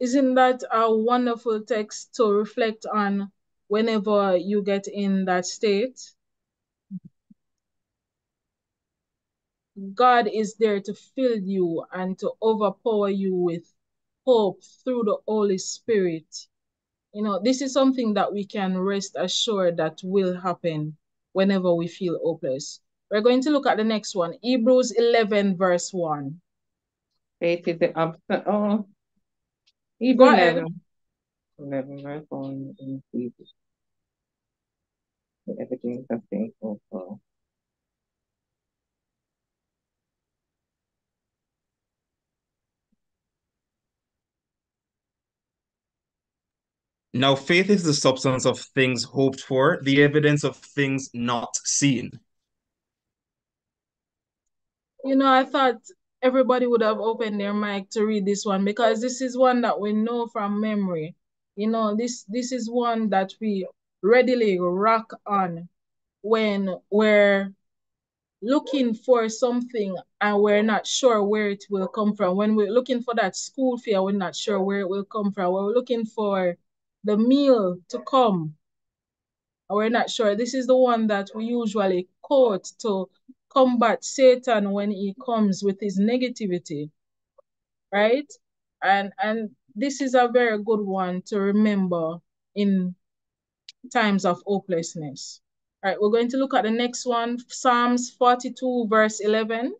Isn't that a wonderful text to reflect on whenever you get in that state? God is there to fill you and to overpower you with hope through the Holy Spirit. You know, this is something that we can rest assured that will happen whenever we feel hopeless. We're going to look at the next one, Hebrews 11, verse 1. Faith is the. Oh, Go ahead. 11. 11 verse 1 in Jesus. Everything is a thankful for. Now faith is the substance of things hoped for, the evidence of things not seen. You know, I thought everybody would have opened their mic to read this one because this is one that we know from memory. You know, this this is one that we readily rock on when we're looking for something and we're not sure where it will come from. When we're looking for that school fee, we're not sure where it will come from. We're looking for the meal to come. We're not sure. This is the one that we usually quote to combat Satan when he comes with his negativity, right? And and this is a very good one to remember in times of hopelessness. All right, we're going to look at the next one, Psalms 42, verse 11.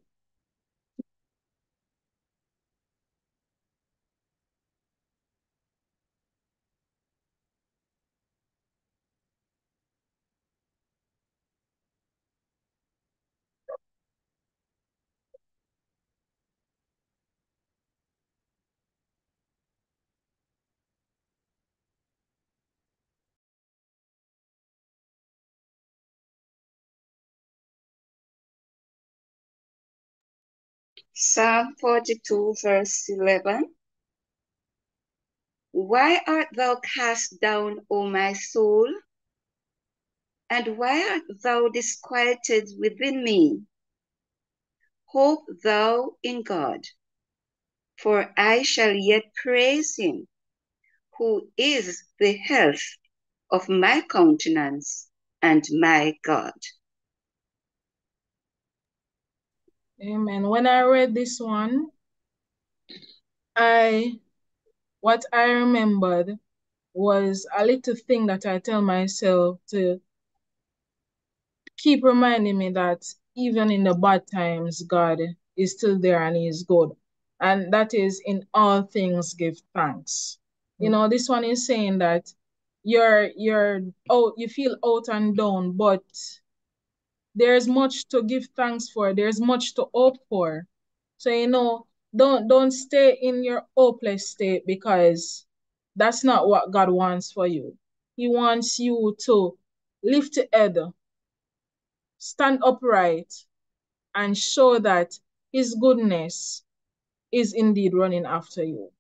Psalm 42, verse 11. Why art thou cast down, O my soul? And why art thou disquieted within me? Hope thou in God, for I shall yet praise him, who is the health of my countenance and my God. Amen. When I read this one, I what I remembered was a little thing that I tell myself to keep reminding me that even in the bad times, God is still there and He is good. And that is in all things give thanks. You know, this one is saying that you're you're out, you feel out and down, but there's much to give thanks for. There's much to hope for. So, you know, don't don't stay in your hopeless state because that's not what God wants for you. He wants you to lift your head, stand upright, and show that his goodness is indeed running after you.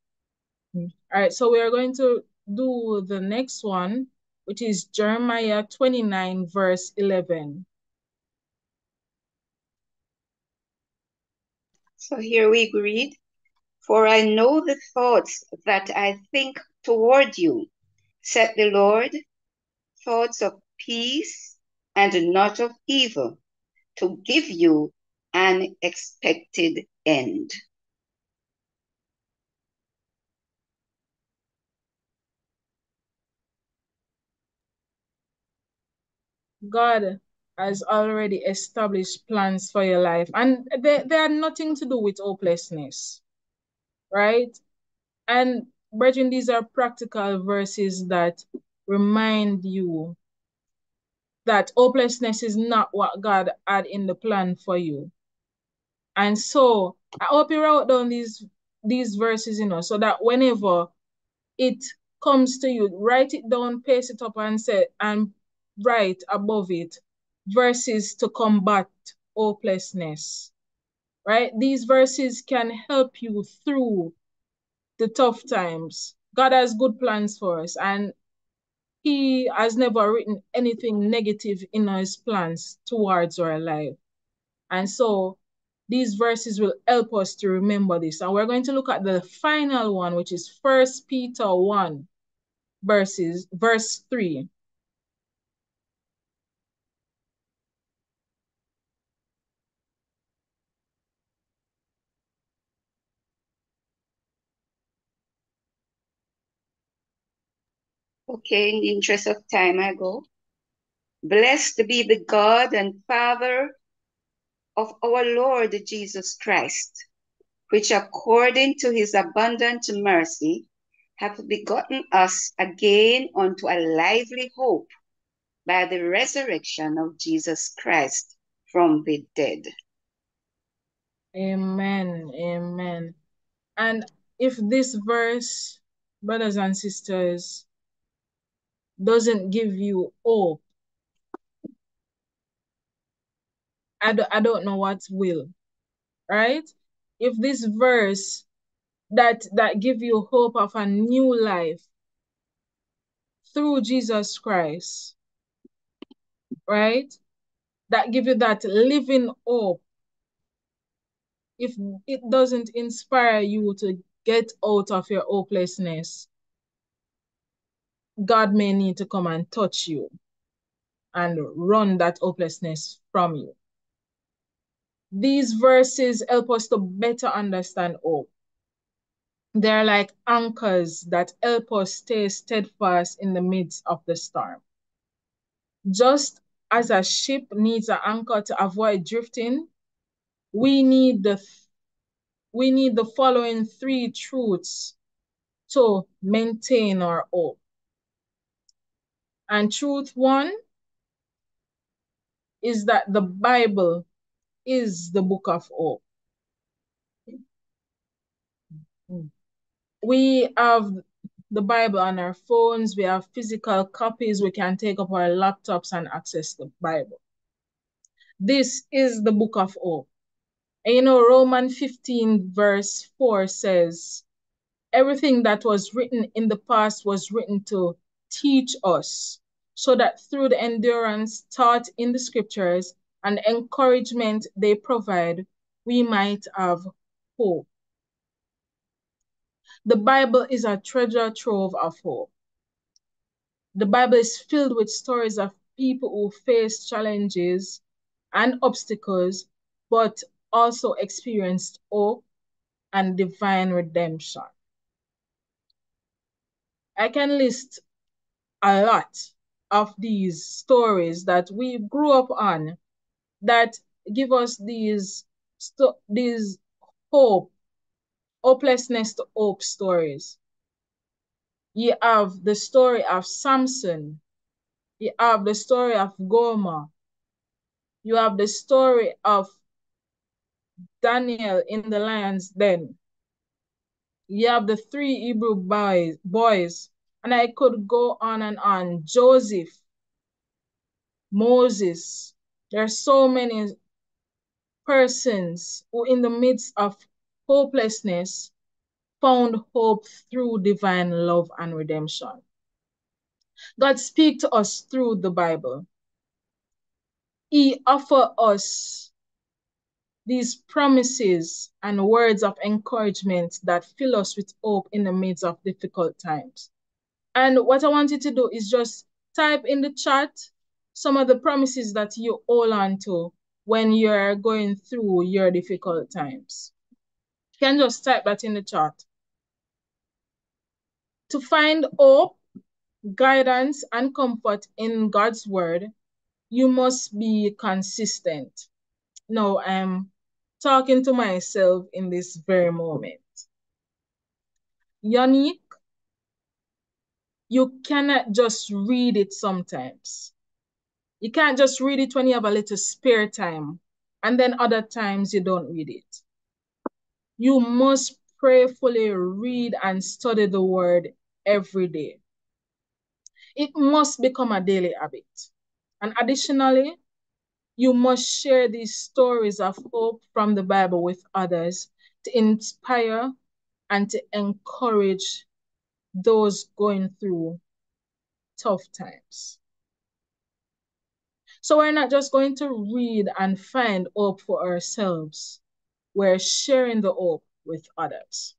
Hmm. All right, so we are going to do the next one, which is Jeremiah 29, verse 11. So here we read, For I know the thoughts that I think toward you, said the Lord, thoughts of peace and not of evil, to give you an expected end. God has already established plans for your life, and they, they are nothing to do with hopelessness, right? And brethren, these are practical verses that remind you that hopelessness is not what God had in the plan for you. And so I hope you wrote down these these verses, you know, so that whenever it comes to you, write it down, paste it up, and say and write above it verses to combat hopelessness. Right? These verses can help you through the tough times. God has good plans for us, and He has never written anything negative in His plans towards our life. And so these verses will help us to remember this. And we're going to look at the final one, which is First Peter 1, verses, verse 3. Okay, in the interest of time, I go. Blessed be the God and Father of our Lord Jesus Christ, which according to his abundant mercy hath begotten us again unto a lively hope by the resurrection of Jesus Christ from the dead. Amen. Amen. And if this verse, brothers and sisters, doesn't give you hope, I, don't, I don't know what will, right? If this verse that that give you hope of a new life through Jesus Christ, right? That give you that living hope. If it doesn't inspire you to get out of your hopelessness, God may need to come and touch you and run that hopelessness from you. These verses help us to better understand hope. They're like anchors that help us stay steadfast in the midst of the storm. Just as a ship needs an anchor to avoid drifting, we need the we need the following three truths to maintain our hope. And truth one is that the Bible is the book of hope. We have the Bible on our phones, we have physical copies, we can take up our laptops and access the Bible. This is the book of hope. And you know, Romans 15, verse 4 says, Everything that was written in the past was written to teach us, so that through the endurance taught in the scriptures and encouragement they provide, we might have hope. The Bible is a treasure trove of hope. The Bible is filled with stories of people who faced challenges and obstacles, but also experienced hope and divine redemption. I can list a lot of these stories that we grew up on that give us these these hope, hopelessness to hope stories. You have the story of Samson. You have the story of Gomer. You have the story of Daniel in the lion's den. You have the three Hebrew boys, boys, and I could go on and on. Joseph, Moses. There are so many persons who, in the midst of hopelessness, found hope through divine love and redemption. God speaks to us through the Bible. He offers us these promises and words of encouragement that fill us with hope in the midst of difficult times. And what I want you to do is just type in the chat some of the promises that you hold on to when you're going through your difficult times. You can just type that in the chat. To find hope, guidance, and comfort in God's word, you must be consistent. No, I'm talking to myself in this very moment. Unique, you cannot just read it sometimes. You can't just read it when you have a little spare time, and then other times you don't read it. You must prayerfully read and study the word every day. It must become a daily habit. And additionally, you must share these stories of hope from the Bible with others to inspire and to encourage those going through tough times. So we're not just going to read and find hope for ourselves, we're sharing the hope with others.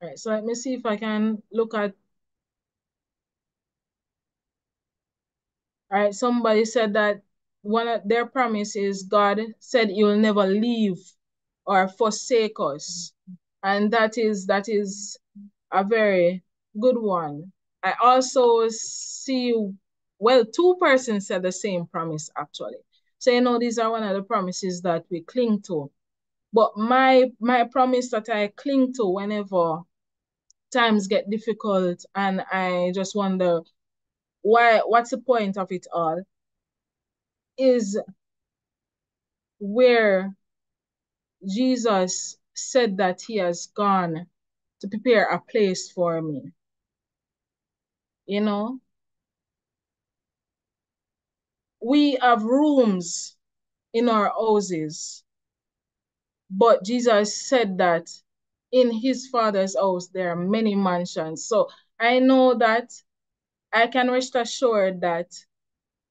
All right, so let me see if I can look at All right, somebody said that one of their promises, God said you'll never leave or forsake us. And that is that is a very good one. I also see well, two persons said the same promise actually. So you know these are one of the promises that we cling to. But my my promise that I cling to whenever times get difficult and I just wonder why what's the point of it all is where Jesus said that he has gone to prepare a place for me. You know, we have rooms in our houses, but Jesus said that in his father's house there are many mansions. So I know that I can rest assured that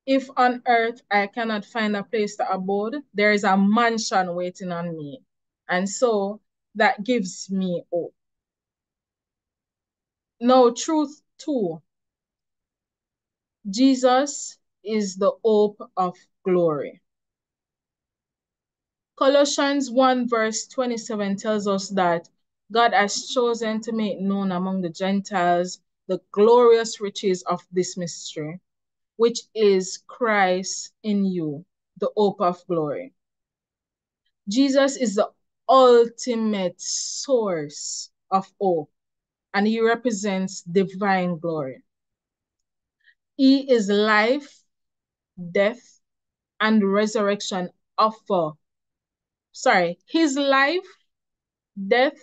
if on earth I cannot find a place to abode, there is a mansion waiting on me. And so that gives me hope. No, truth too. Jesus is the hope of glory. Colossians 1 verse 27 tells us that God has chosen to make known among the Gentiles the glorious riches of this mystery, which is Christ in you, the hope of glory. Jesus is the ultimate source of all, and he represents divine glory. He is life, death, and resurrection offer. Sorry, his life, death,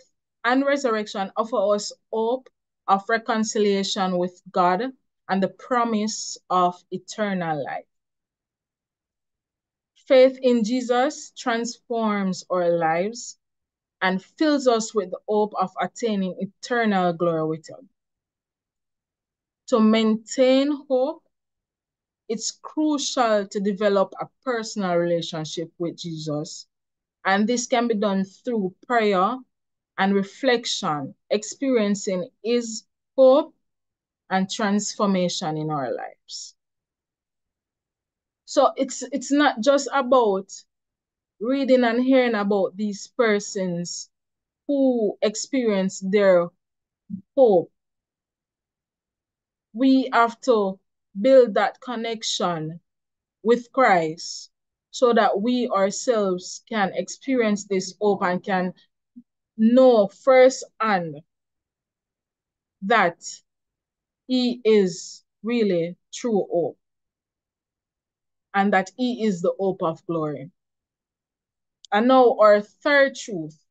and resurrection offer us hope of reconciliation with God and the promise of eternal life. Faith in Jesus transforms our lives and fills us with the hope of attaining eternal glory with Him. To maintain hope, it's crucial to develop a personal relationship with Jesus. And this can be done through prayer and reflection, experiencing His hope and transformation in our lives. So it's it's not just about reading and hearing about these persons who experience their hope. We have to build that connection with Christ so that we ourselves can experience this hope and can know firsthand that he is really true hope. And that he is the hope of glory. And now our third truth.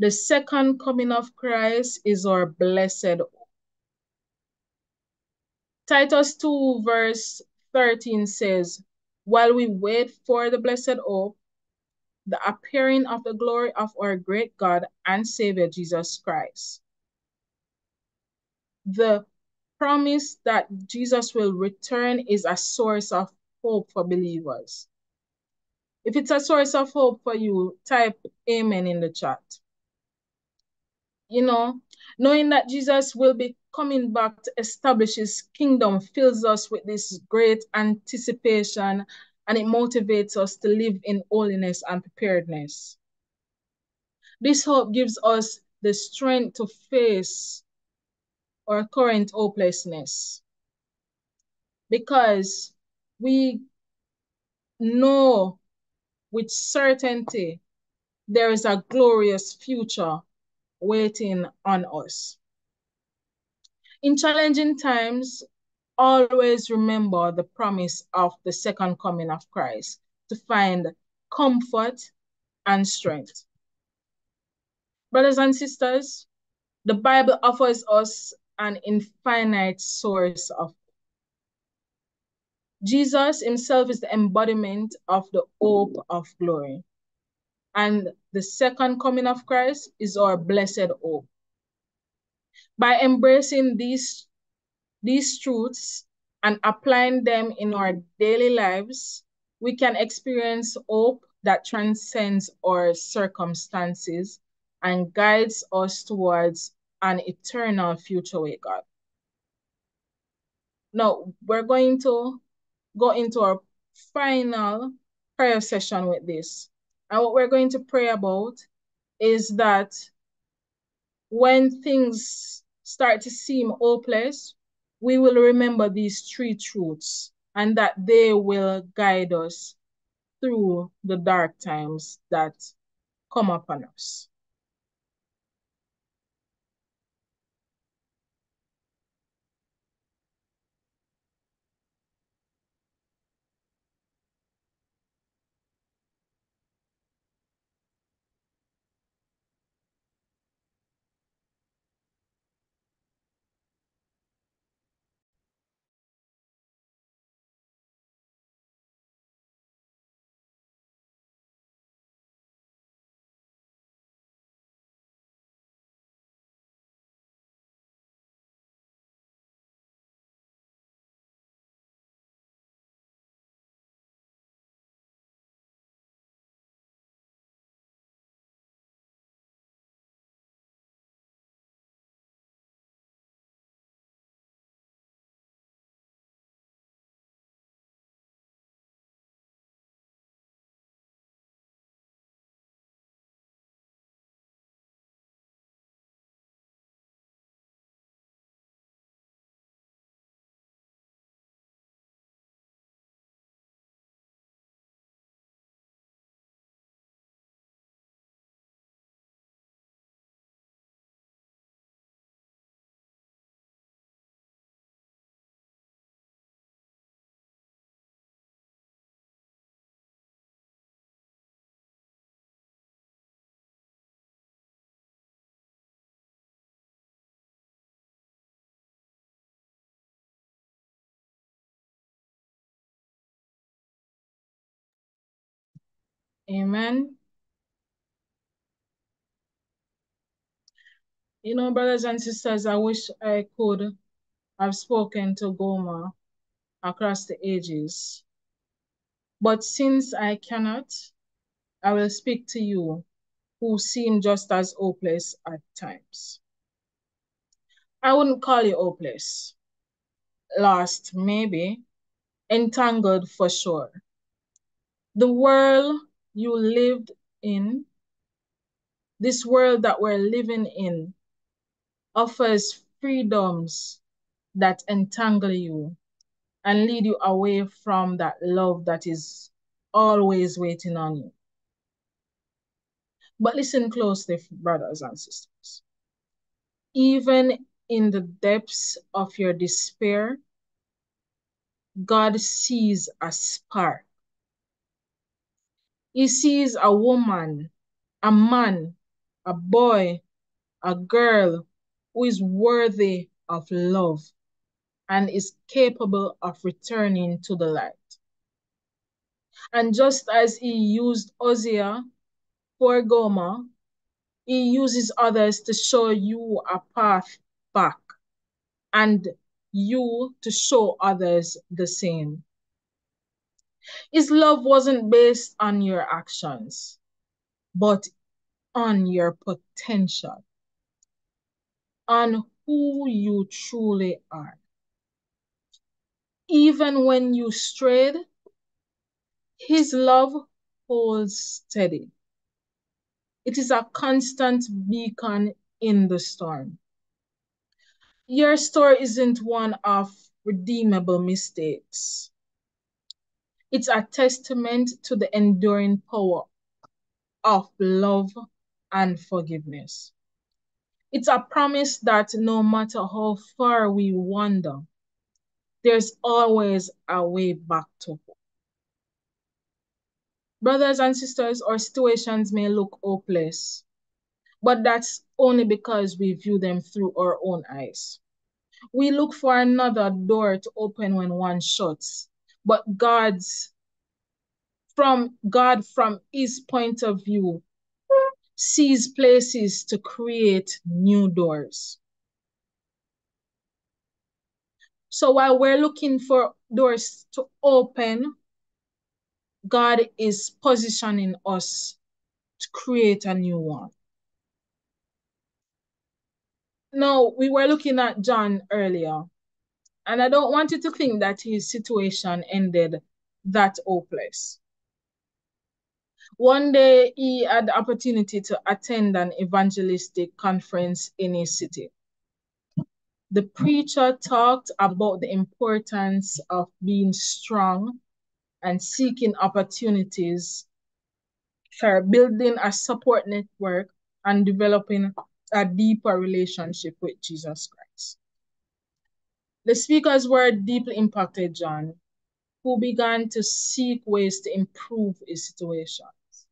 The second coming of Christ is our blessed hope. Titus 2 verse 13 says, while we wait for the blessed hope, the appearing of the glory of our great God and Savior Jesus Christ. The promise that Jesus will return is a source of hope for believers. If it's a source of hope for you, type amen in the chat. You know, knowing that Jesus will be coming back to establish his kingdom fills us with this great anticipation and it motivates us to live in holiness and preparedness. This hope gives us the strength to face our current hopelessness because we know with certainty there is a glorious future waiting on us. In challenging times, always remember the promise of the second coming of Christ to find comfort and strength. Brothers and sisters, the Bible offers us an infinite source of Jesus himself is the embodiment of the hope of glory. And the second coming of Christ is our blessed hope. By embracing these, these truths and applying them in our daily lives, we can experience hope that transcends our circumstances and guides us towards an eternal future with God. Now, we're going to go into our final prayer session with this. And what we're going to pray about is that when things start to seem hopeless, we will remember these three truths and that they will guide us through the dark times that come upon us. Amen. You know, brothers and sisters, I wish I could have spoken to Gomer across the ages. But since I cannot, I will speak to you who seem just as hopeless at times. I wouldn't call you hopeless. Lost, maybe. Entangled for sure. The world you lived in, this world that we're living in, offers freedoms that entangle you and lead you away from that love that is always waiting on you. But listen closely, brothers and sisters. Even in the depths of your despair, God sees a spark. He sees a woman, a man, a boy, a girl who is worthy of love and is capable of returning to the light. And just as he used Hosea for Gomer, he uses others to show you a path back and you to show others the same. His love wasn't based on your actions, but on your potential, on who you truly are. Even when you strayed, his love holds steady. It is a constant beacon in the storm. Your story isn't one of redeemable mistakes. It's a testament to the enduring power of love and forgiveness. It's a promise that no matter how far we wander, there's always a way back to hope. Brothers and sisters, our situations may look hopeless, but that's only because we view them through our own eyes. We look for another door to open when one shuts, but God's from God from his point of view sees places to create new doors. So while we're looking for doors to open, God is positioning us to create a new one. Now, we were looking at John earlier, and I don't want you to think that his situation ended that hopeless. One day, he had the opportunity to attend an evangelistic conference in his city. The preacher talked about the importance of being strong and seeking opportunities for building a support network and developing a deeper relationship with Jesus Christ. The speaker's word deeply impacted John, who began to seek ways to improve his situations.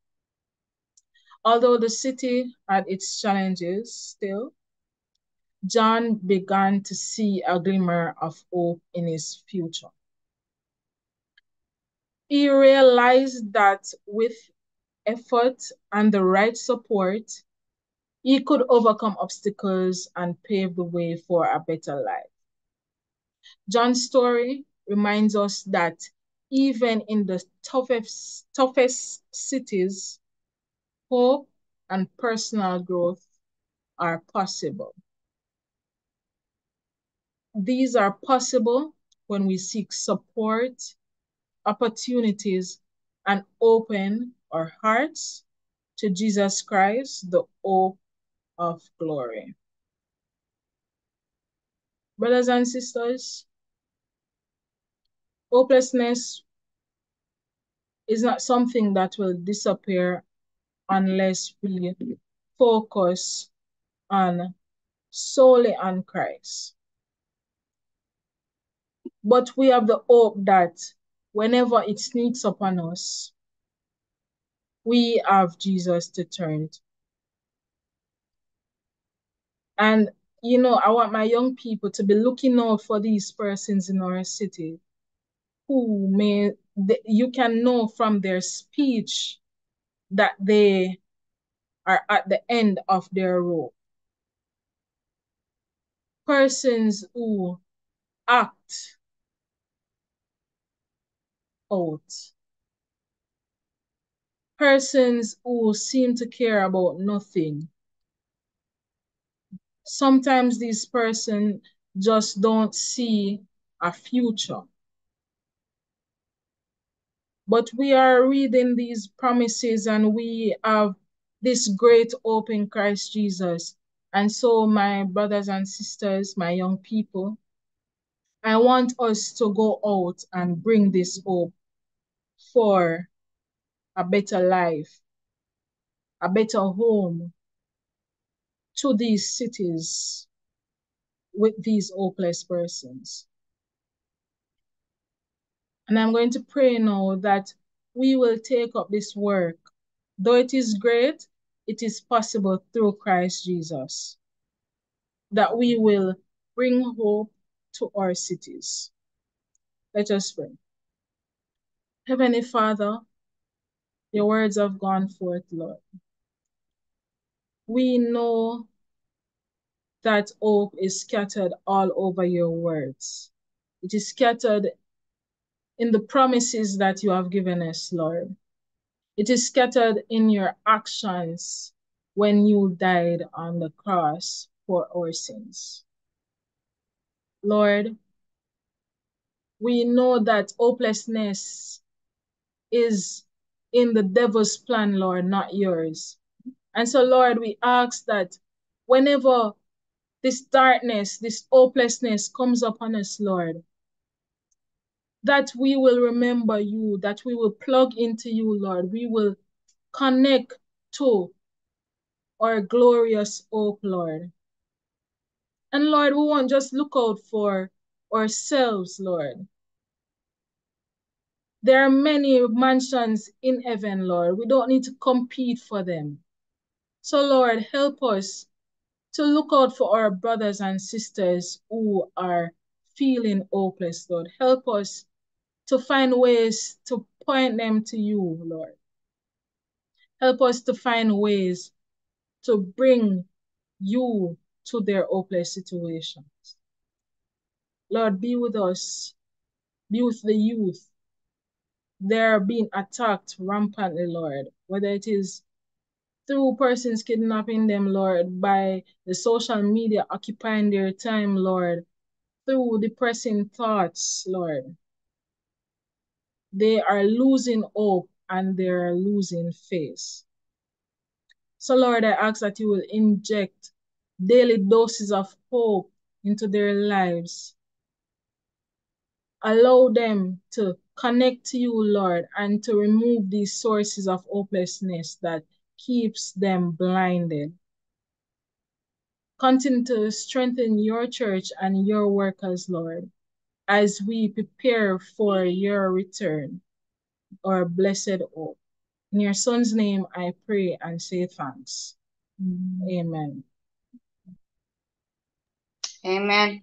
Although the city had its challenges still, John began to see a glimmer of hope in his future. He realized that with effort and the right support, he could overcome obstacles and pave the way for a better life. John's story reminds us that even in the toughest, toughest cities, hope and personal growth are possible. These are possible when we seek support, opportunities, and open our hearts to Jesus Christ, the hope of glory. Brothers and sisters, hopelessness is not something that will disappear unless we focus on solely on Christ. But we have the hope that whenever it sneaks upon us, we have Jesus to turn to. And, you know, I want my young people to be looking out for these persons in our city who may, you can know from their speech that they are at the end of their rope. Persons who act out. Persons who seem to care about nothing. Sometimes these persons just don't see a future. But we are reading these promises and we have this great hope in Christ Jesus. And so, my brothers and sisters, my young people, I want us to go out and bring this hope for a better life, a better home to these cities with these hopeless persons. And I'm going to pray now that we will take up this work. Though it is great, it is possible through Christ Jesus. That we will bring hope to our cities. Let us pray. Heavenly Father, your words have gone forth, Lord. We know that hope is scattered all over your words. It is scattered in the promises that you have given us, Lord. It is scattered in your actions when you died on the cross for our sins. Lord, we know that hopelessness is in the devil's plan, Lord, not yours. And so, Lord, we ask that whenever this darkness, this hopelessness comes upon us, Lord, that we will remember you, that we will plug into you, Lord. We will connect to our glorious hope, Lord. And Lord, we won't just look out for ourselves, Lord. There are many mansions in heaven, Lord. We don't need to compete for them. So, Lord, help us to look out for our brothers and sisters who are feeling hopeless, Lord. Help us to find ways to point them to you, Lord. Help us to find ways to bring you to their hopeless situations. Lord, be with us. Be with the youth. They're being attacked rampantly, Lord, whether it is through persons kidnapping them, Lord, by the social media occupying their time, Lord, through depressing thoughts, Lord. They are losing hope and they are losing faith. So, Lord, I ask that you will inject daily doses of hope into their lives. Allow them to connect to you, Lord, and to remove these sources of hopelessness that keeps them blinded. Continue to strengthen your church and your workers, Lord, as we prepare for your return, our blessed hope. In your son's name, I pray and say thanks. Amen. Amen.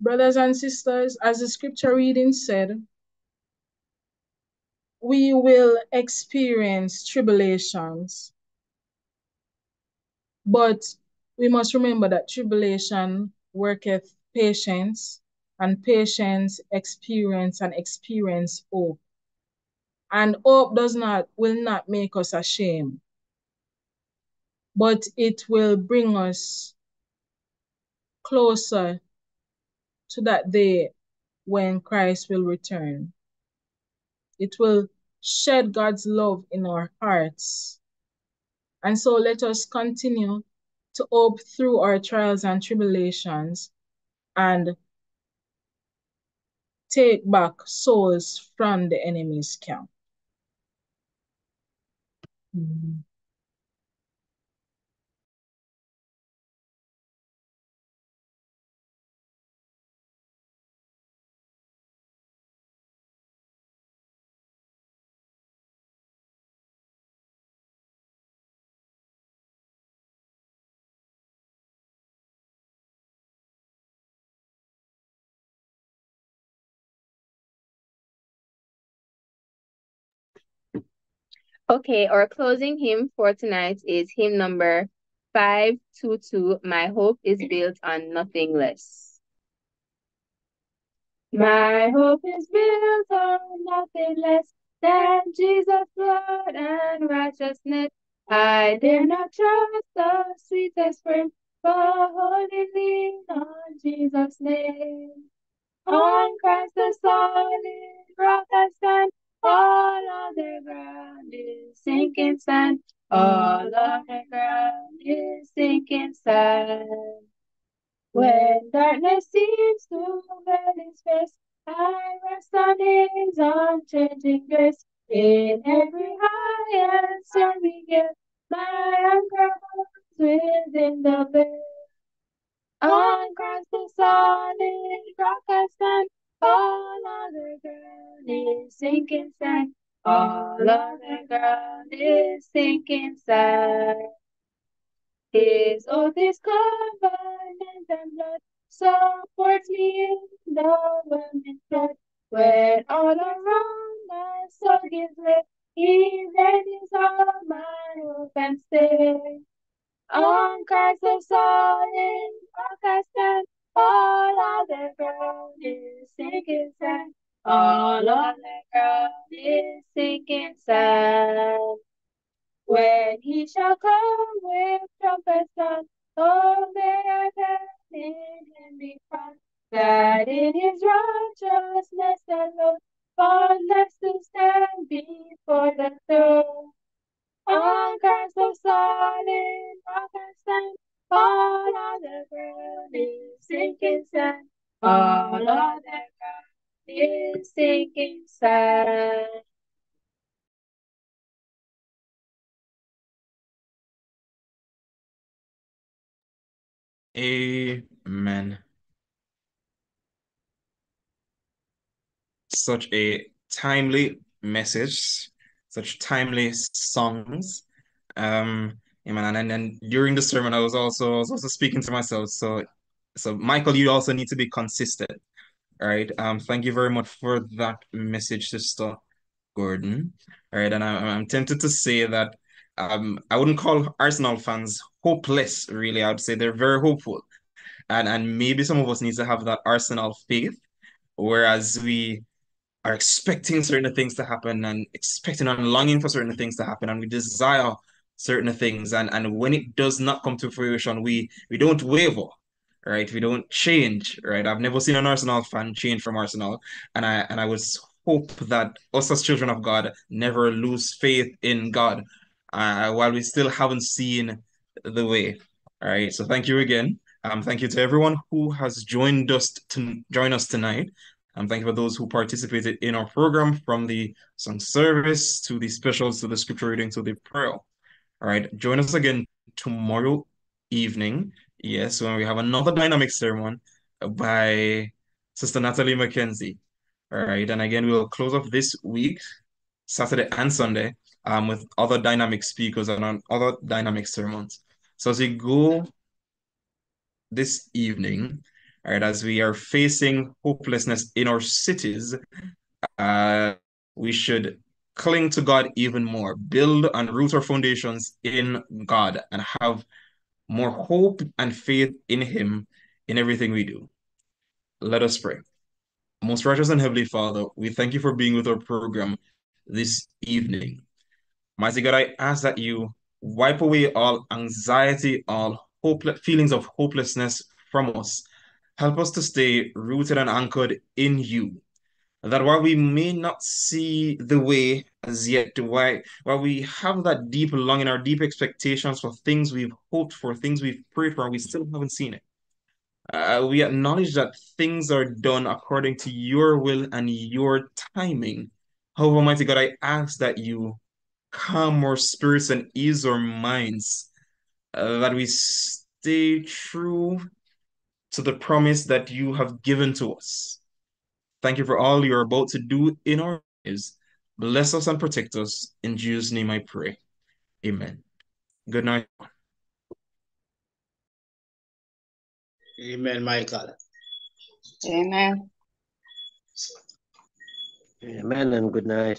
Brothers and sisters, as the scripture reading said, we will experience tribulations. But we must remember that tribulation worketh patience, and patience experience and experience hope. And hope does not will not make us ashamed, but it will bring us closer to that day when Christ will return. It will shed God's love in our hearts. And so let us continue to hope through our trials and tribulations and take back souls from the enemy's camp. Mm-hmm. Okay, our closing hymn for tonight is hymn number 522, My Hope is Built on Nothing Less. My hope is built on nothing less than Jesus' blood and righteousness. I dare not trust the sweetest friend, but wholly lean on Jesus' name. On Christ the solid rock I stand, all other ground is sinking sand. All of the ground is sinking sand. When darkness seems to veil his face, I rest on his unchanging grace. In every high answer we gale, my anchor within the veil. On Christ the solid rock I stand. All other ground is sinking sand. All other ground is sinking sand. His oath is covenant and blood supports me in the whelming flood. When all around my soul gives way, He is all my hope and stay. On Christ the solid rock I stand. All other ground is sinking sand. All other ground is sinking sand. When he shall come with trumpets sound, may I then in him be found, that in his righteousness alone, faultless to stand before the throne. On Christ the solid rock I stand, all of the ground is sinking sand, all of the ground is sinking sand. Amen. Such a timely message, such timely songs. Um, amen. And then during the sermon, I was also I was also speaking to myself. So, so Michael, you also need to be consistent. All right. Um, thank you very much for that message, Sister Gordon. All right, and I, I'm tempted to say that um, I wouldn't call Arsenal fans hopeless, really. I would say they're very hopeful. And and maybe some of us need to have that Arsenal faith, whereas we are expecting certain things to happen and expecting and longing for certain things to happen, and we desire certain things. And and when it does not come to fruition, we we don't waver, right? We don't change, right? I've never seen an Arsenal fan change from Arsenal, and I and I was hope that us as children of God never lose faith in God uh, while we still haven't seen the way. All right. So thank you again. Um, thank you to everyone who has joined us to join us tonight. Um, thank you for those who participated in our program from the song service to the specials to the scripture reading to the prayer. All right. Join us again tomorrow evening. Yes, when we have another dynamic sermon by Sister Natalie McKenzie. All right. And again, we'll close off this week, Saturday and Sunday, um, with other dynamic speakers and on other dynamic sermons. So as we go this evening, all right, as we are facing hopelessness in our cities, uh, we should cling to God even more, build and root our foundations in God, and have more hope and faith in Him in everything we do. Let us pray. Most righteous and heavenly Father, we thank you for being with our program this evening. Mighty God, I ask that you wipe away all anxiety, all hopeless feelings of hopelessness from us. Help us to stay rooted and anchored in you. That while we may not see the way as yet, why while we have that deep longing, our deep expectations for things we've hoped for, things we've prayed for, and we still haven't seen it. Uh, we acknowledge that things are done according to your will and your timing. However, Almighty God, I ask that you calm our spirits and ease our minds, uh, that we stay true to the promise that you have given to us. Thank you for all you're about to do in our lives. Bless us and protect us. In Jesus' name I pray. Amen. Good night. Amen, Michael. Amen. Amen and good night.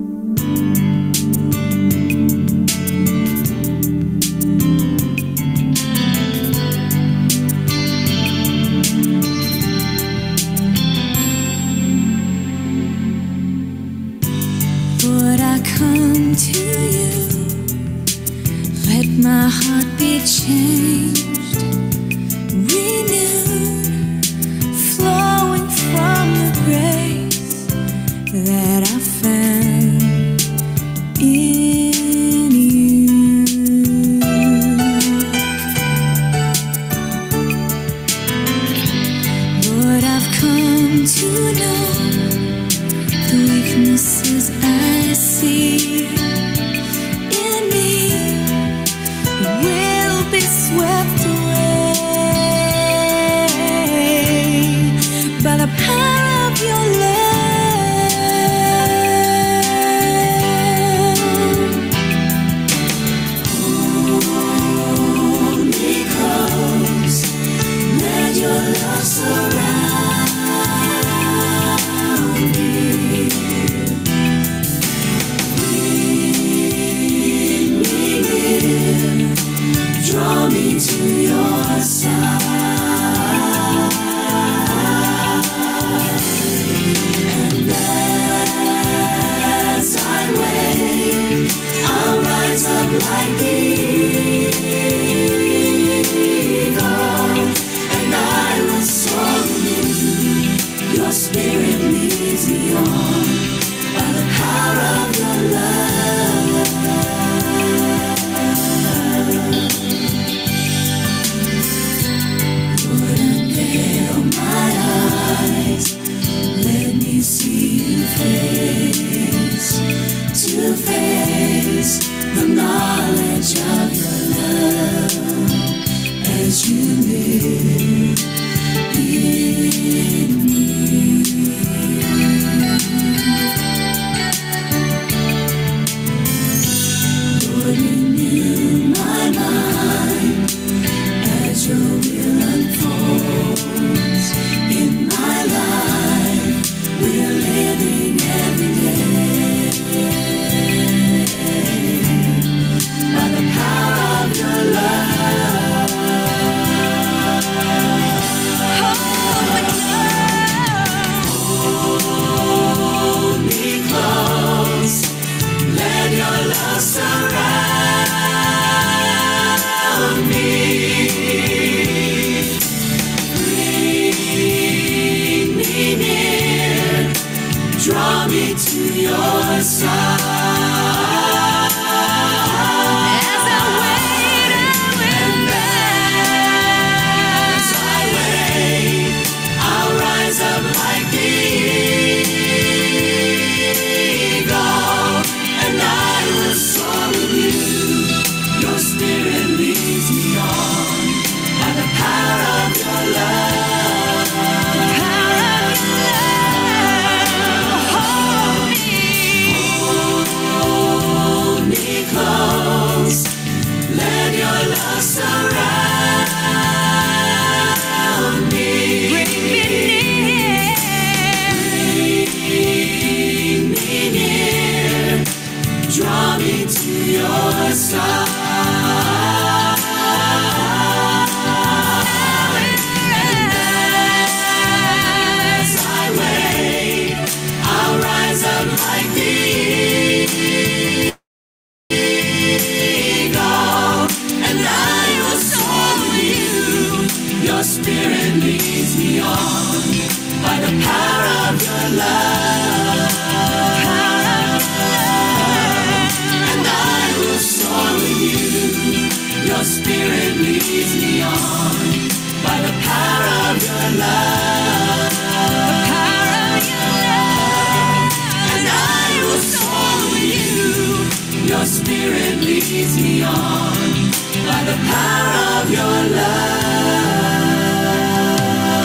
that